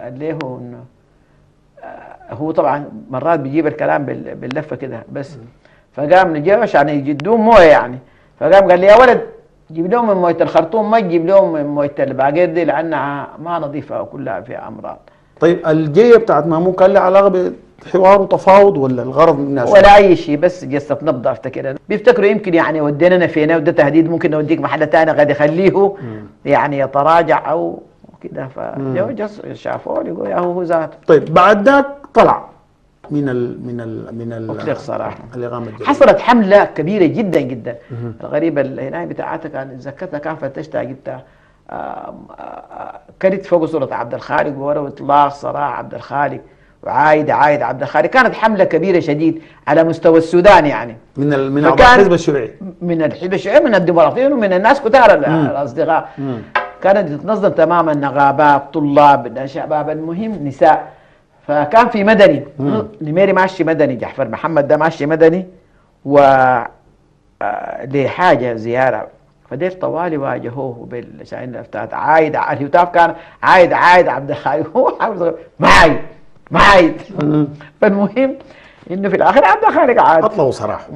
[SPEAKER 2] قال له إنه آه، هو طبعا مرات بيجيب الكلام بال- باللفة كده بس. فقام نجيب عشان يجدوه موية يعني. فقام قال لي يا ولد جيب لهم من موية الخرطوم ما تجيب لهم من موية الباقير دي لأنها ما نظيفة وكلها فيها أمراض.
[SPEAKER 1] طيب الجيه بتاعت مامون كان لها علاقة بحوار وتفاوض ولا الغرض من الناس؟
[SPEAKER 2] ولا أي شيء بس جسة نبض افتكر بيفتكروا يمكن يعني ودينا فينا وده تهديد ممكن نوديك محل ثاني قد يخليه يعني يتراجع أو كده. فجو جس شافوه يقول يا هو هو ذاته.
[SPEAKER 1] طيب بعد ذاك طلع من ال من ال من ال الجديدة.
[SPEAKER 2] حصلت حملة كبيرة جدا جدا. الغريبة اللي هنا بتاعتها كان تذكرتها كان فتشتها جبتها كانت فوق صوره عبد الخالق ورا إطلاق صراع عبد الخالق وعايد عايد عبد الخالق. كانت حملة كبيرة شديد على مستوى السودان يعني.
[SPEAKER 1] من ال من الحزب الشيوعي.
[SPEAKER 2] من الحزب الشيوعي من الديمقراطيين ومن الناس كتار ال- الأصدقاء. كانت تتنظم تماما نقابات طلاب شباب المهم نساء. فكان في مدني. نميري ماشي مدني جعفر محمد ده ماشي مدني. و آه، لحاجة زيارة. فدير طوالي واجهوه بالشاين الافتات. عايد ع- الهتاف كان عايد عايد عبد الخالق. هو حافظ ما عايد ما عايد فالمهم إنه في الآخر عبد الخالق عاد.
[SPEAKER 1] أطلعوا سراحه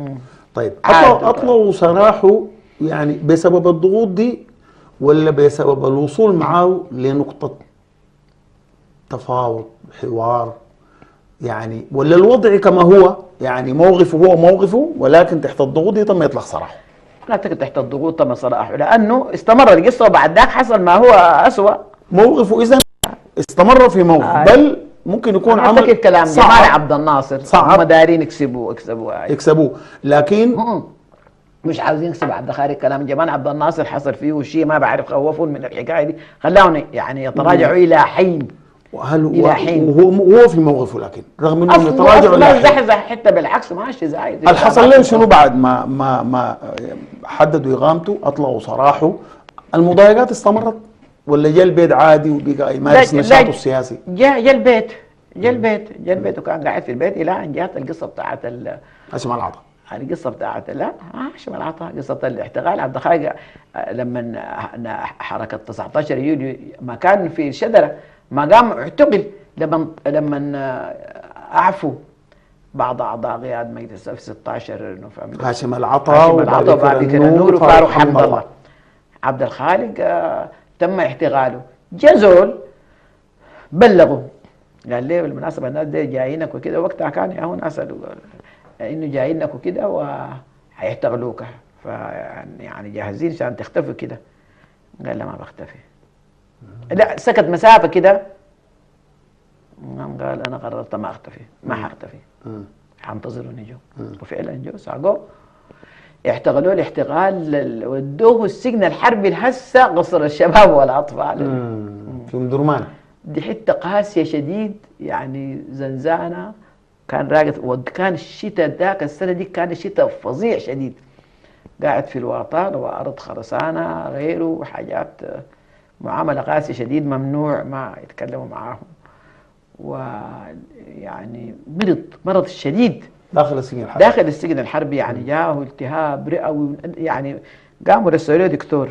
[SPEAKER 1] طيب. اطلعوا سراحه يعني بسبب الضغوط دي ولا بسبب الوصول معاه لنقطة تفاوض حوار؟ يعني ولا الوضع كما هو؟ يعني موقفه هو موقفه ولكن تحت الضغوط تم إطلاق سراحه
[SPEAKER 2] لا اعتقد تحت الضغوط تم صلاحه لأنه استمر القصة وبعد ذاك حصل ما هو اسوء
[SPEAKER 1] موقفه إذا استمر في موقف
[SPEAKER 2] آه.
[SPEAKER 1] بل ممكن يكون عمل
[SPEAKER 2] كلام
[SPEAKER 1] صعب
[SPEAKER 2] جمال عبد الناصر
[SPEAKER 1] صعب.
[SPEAKER 2] هم دايرين يكسبوا يكسبوا آي.
[SPEAKER 1] يكسبوه لكن
[SPEAKER 2] مم. مش عاوزين يكسبوا عبد الخالق كلام جمال عبد الناصر حصل فيه شيء ما بعرف خوفون من الحكاية دي خلاهم يعني يتراجعوا إلى حين
[SPEAKER 1] وهل هو
[SPEAKER 2] حين.
[SPEAKER 1] وهو هو في موقفه لكن رغم يتراجعوا
[SPEAKER 2] أصلا
[SPEAKER 1] إلى حين.
[SPEAKER 2] زحزح حتى بالعكس ماشي زايد.
[SPEAKER 1] الحصل لهم شنو بعد؟ ما ما ما حددوا إقامته اطلقوا سراحه المضايقات استمرت؟ ولا جا البيت عادي وبقى يمارس
[SPEAKER 2] لا-
[SPEAKER 1] نشاطه
[SPEAKER 2] لا.
[SPEAKER 1] السياسي؟
[SPEAKER 2] جاء جاء البيت. جاء البيت. جاء البيت وكان قاعد في البيت. إلى أن جاءت القصة بتاعت ال-
[SPEAKER 1] اسمع العطاء
[SPEAKER 2] القصة بتاعت لا شو العطاء قصة الاحتغال. عبد الخالق آه، لما حركة 19 يوليو ما كان في الشدره ما قام اعتقل لما لما آه، اعفوا بعض أعضاء قياد مجلس في 16 نوفمبر
[SPEAKER 1] هاشم العطاء
[SPEAKER 2] هاشم العطاء وبعد كده النور وفاروق حمد الله. عبد الخالق آه، تم احتغاله. جا زول بلغوا قال لي بالمناسبة الناس دي جايينك وكده وقتها كان هو ناس إنه جايينك وكده وهيحتغلوك. فيعني يعني جاهزين عشان تختفي كده. قال لا ما بختفي. لا سكت مسافة كده. قام قال أنا قررت ما أختفي ما حختفي.
[SPEAKER 1] مم.
[SPEAKER 2] حانتظروا جو. وفعلا جو ساقوا احتغلوه الاحتغال ال- ودوه السجن الحربي الهسة قصر الشباب
[SPEAKER 1] والأطفال. في ام درمان.
[SPEAKER 2] دي حتة قاسية شديد يعني زنزانة. كان راقد وكان الشتاء ذاك السنة دي كان الشتاء فظيع شديد. قاعد في الواطان وأرض خرسانة غيره وحاجات معامله قاسيه شديد ممنوع ما يتكلموا معاهم. ويعني مرض مرض شديد.
[SPEAKER 1] داخل السجن الحربي.
[SPEAKER 2] داخل السجن الحربي يعني جاءه التهاب رئوي يعني قاموا رسلوا له دكتور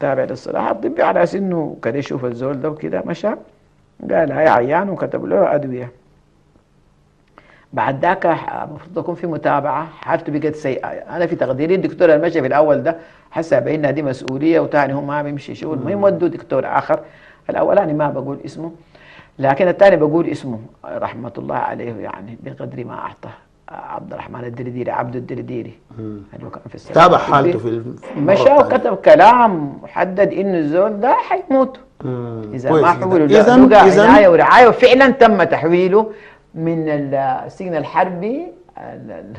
[SPEAKER 2] تابع للصلاح الطبي على أساس انه كان يشوف الزول ده وكده مشى. قال هاي عيان وكتب له أدوية. بعد ذاك المفروض تكون في متابعة. حالته بقت سيئة. أنا في تقديري الدكتور المشى في الأول ده حسب بانها دي مسؤولية وثاني هو ما بيمشي شغل. المهم ودوا دكتور آخر. الأولاني ما بقول اسمه لكن الثاني بقول اسمه رحمة الله عليه يعني بقدر ما اعطى عبد الرحمن الدرديري عبد الدرديري. اللي هو كان في السلاح
[SPEAKER 1] تابع. حالته في
[SPEAKER 2] مشى. وكتب كلام محدد إنه الزول ده حيموت.
[SPEAKER 1] إذا
[SPEAKER 2] ما. حولوا
[SPEAKER 1] اذا
[SPEAKER 2] عنايه
[SPEAKER 1] اذا
[SPEAKER 2] ورعايه وفعلا تم تحويله. من السجن الحربي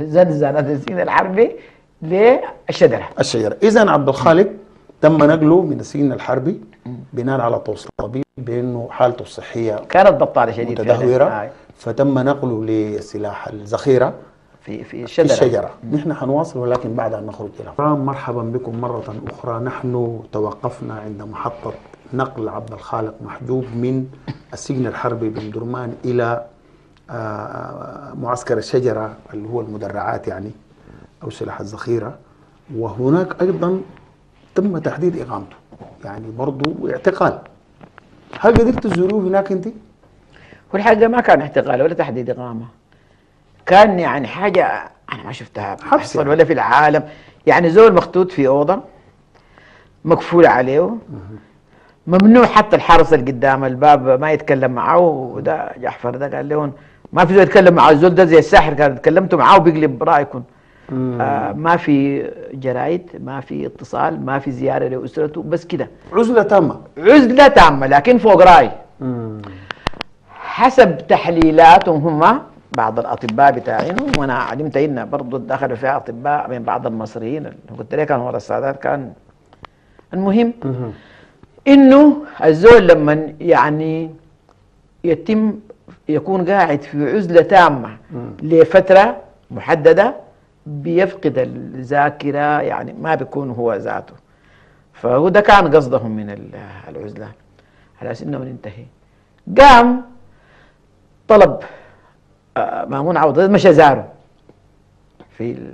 [SPEAKER 2] زنزانه السجن الحربي للشدره
[SPEAKER 1] الشجرة. اذا عبد الخالق تم نقله من السجن الحربي بناء على توصية الطبيب بأنه حالته الصحيه
[SPEAKER 2] كانت بطاله شديد فعلاً.
[SPEAKER 1] متدهورة.
[SPEAKER 2] آه.
[SPEAKER 1] فتم نقله لسلاح الذخيرة
[SPEAKER 2] في في
[SPEAKER 1] في
[SPEAKER 2] الشجرة.
[SPEAKER 1] الشجرة نحن حنواصل ولكن بعد أن نخرج إلى مرحبا بكم مرة أخرى. نحن توقفنا عند محطة نقل عبد الخالق محجوب من السجن الحربي بن درمان آه، معسكر الشجرة اللي هو المدرعات يعني أو سلاح الذخيرة. وهناك أيضا تم تحديد إقامته يعني برضو اعتقال. هل قدرت تزوروه هناك أنت؟
[SPEAKER 2] والحاجة ما كان احتقال ولا تحديد إقامة. كان يعني حاجة أنا ما شفتها بتحصل
[SPEAKER 1] يعني.
[SPEAKER 2] ولا في العالم. يعني زول مخطوط في أوضة مقفول عليه ممنوع حتى الحارس اللي قدام الباب ما يتكلم معه وده جعفر ده قال لهم ما في زول يتكلم مع الزول ده زي الساحر كان تكلمتوا معاه وبيقلب رايكم آه ما في جرايد ما في اتصال ما في زيارة لأسرته بس كده.
[SPEAKER 1] عزلة تامة.
[SPEAKER 2] عزلة تامة لكن فوق رأي. حسب تحليلاتهم هم بعض الأطباء بتاعينهم وأنا علمت إن برضه دخلوا فيها أطباء من بعض المصريين قلت لك كانوا ورا السادات كان المهم. إنه الزول لما يعني يتم يكون قاعد في عزلة تامة لفترة محددة بيفقد الذاكرة يعني ما بيكون هو ذاته. فهو ده كان قصدهم من ال- العزلة على أساس إنه ننتهي قام طلب آه، مامون عوض مشى زاره في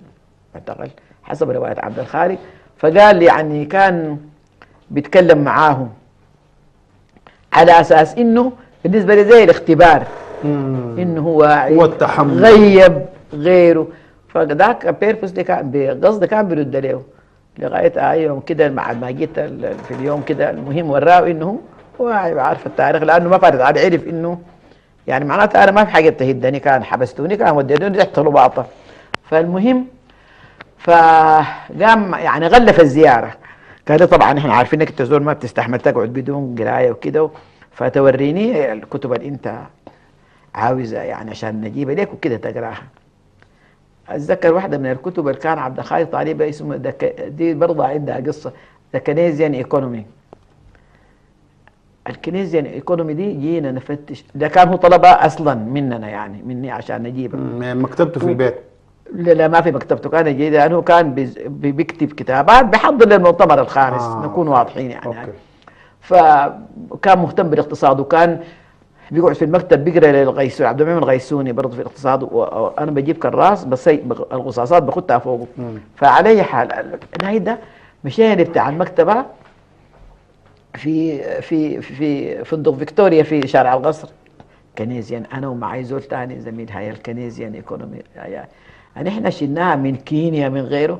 [SPEAKER 2] المعتقل حسب رواية عبد الخالق فقال يعني كان بيتكلم معاهم على أساس إنه بالنسبة لي زي الاختبار انه هو واعي
[SPEAKER 1] والتحمل.
[SPEAKER 2] غيب غيره. فذاك كان بقصد كان بيرد له لغاية آه يوم كده مع ما جيت في اليوم كده المهم وراه إنه هو واعي وعارف التاريخ لأنه ما عليه عرف إنه يعني معناتها أنا ما في حاجة تهدني كان حبستوني كان وديتوني تحت رباطه فالمهم فقام يعني غلف الزيارة. قال لي طبعا إحنا عارفين إنك أنت زول ما بتستحمل تقعد بدون قراية وكده فتوريني الكتب اللي أنت عاوزها يعني عشان نجيبها لك وكده تقراها. أتذكر واحدة من الكتب اللي كان عبد الخالق طالبها اسمه دك... دي برضه عندها قصة. ذا كنيزيان ايكونومي الكنيزيان إيكونومي دي جينا نفتش. ده كان هو طلبها أصلا مننا يعني مني عشان نجيبها
[SPEAKER 1] مم، مكتبته في البيت.
[SPEAKER 2] لا لا ما في مكتبته. كان جيد لأنه كان بيز- بيكتب كتابات بيحضر للمؤتمر الخامس.
[SPEAKER 1] آه.
[SPEAKER 2] نكون واضحين يعني.
[SPEAKER 1] okay.
[SPEAKER 2] فكان مهتم بالاقتصاد وكان بيقعد في المكتب بيقرأ للغيسوني عبد المنعم الغيسوني برضه في الاقتصاد وأنا بجيب كراس بس الرصاصات بخدها فوقه. اي حال النهاية ده مشينا بتاع المكتبة في في في فندق فيكتوريا في شارع القصر. كنيزيان أنا ومعي زول ثاني زميل هاي الكنيزيان إيكونومي. يعني إحنا شلناها من كينيا من غيره.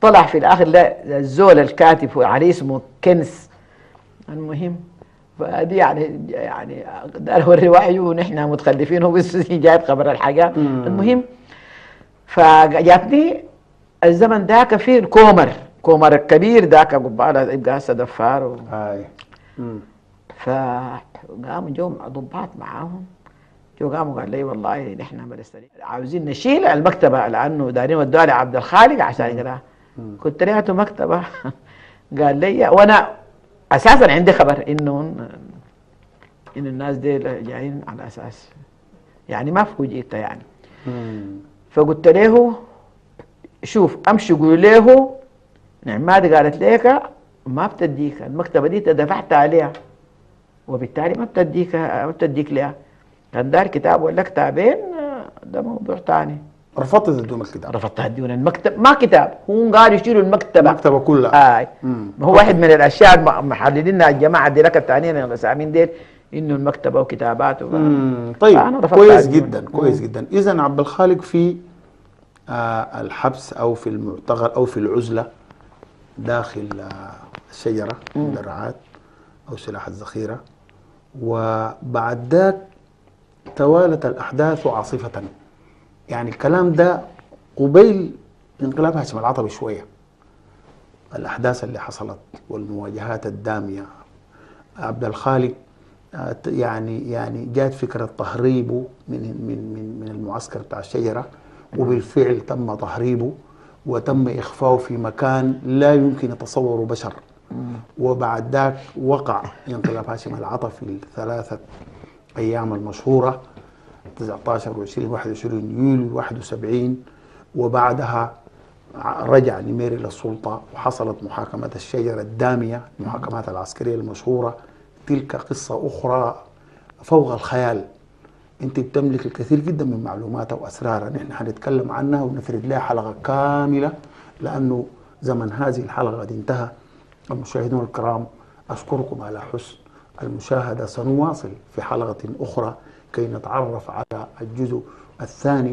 [SPEAKER 2] طلع في الآخر لا الزول الكاتب عليه اسمه كنس. المهم فدي يعني يعني ده أوري ونحن متخلفين هو بس جايب خبر الحاجات
[SPEAKER 1] مم.
[SPEAKER 2] المهم فجاتني الزمن ذاك فيه الكومر. كومر الكبير ذاك قباله يبقى هسه دفار و...
[SPEAKER 1] مم.
[SPEAKER 2] فقاموا جو ضباط معاهم. جو قاموا قال لي والله نحن فلسطينيين عاوزين نشيل المكتبة لأنه دارين ودوها لعبد الخالق عشان يقرأها. كنت ريعته مكتبة. قال لي وأنا أساسا عندي خبر إنه انه الناس دي جايين على أساس يعني ما فوجئت يعني.
[SPEAKER 1] مم.
[SPEAKER 2] فقلت له شوف أمشي قول له نعماد قالت لك ما بتديك المكتبة دي دفعت عليها. وبالتالي ما بتديك ما بتديك لها كان دار كتاب ولا كتابين ده موضوع ثاني
[SPEAKER 1] رفضت تدوم الكتاب.
[SPEAKER 2] رفضت هديون المكتب. ما كتاب. هم قالوا يشيلوا المكتبة.
[SPEAKER 1] المكتبة كلها.
[SPEAKER 2] آه.
[SPEAKER 1] مم.
[SPEAKER 2] ما هو واحد من الأشياء الم- محللين الجماعة دي لك الثانيين الرسامين ديل إنه المكتبة وكتابات و...
[SPEAKER 1] مم. طيب. كويس. جدا كويس جدا. اذا عبد الخالق في آه الحبس أو في المعتقل أو في العزلة داخل آه الشجره الدرعات أو سلاح الذخيرة. وبعد ذاك توالت الأحداث عاصفة. يعني الكلام ده قبيل انقلاب هاشم العطبي شوية. الأحداث اللي حصلت والمواجهات الدامية. عبد الخالق آه، يعني يعني جات فكرة تهريبه من من من من المعسكر بتاع الشجرة وبالفعل تم تهريبه وتم إخفاؤه في مكان لا يمكن يتصوره بشر. وبعد ذاك وقع انقلاب هاشم العطفي الثلاثة أيام المشهورة. 19 و20 21 يوليو 71 وبعدها رجع نميري للسلطة وحصلت محاكمة الشجرة الدامية المحاكمات العسكرية المشهورة تلك قصة أخرى فوق الخيال. أنت بتملك الكثير جدا من معلوماتها وأسرارها نحن حنتكلم عنها ونفرد لها حلقة كاملة لأنه زمن هذه الحلقة قد انتهى. المشاهدون الكرام أشكركم على حسن المشاهدة. سنواصل في حلقة أخرى. كي نتعرف على الجزء الثاني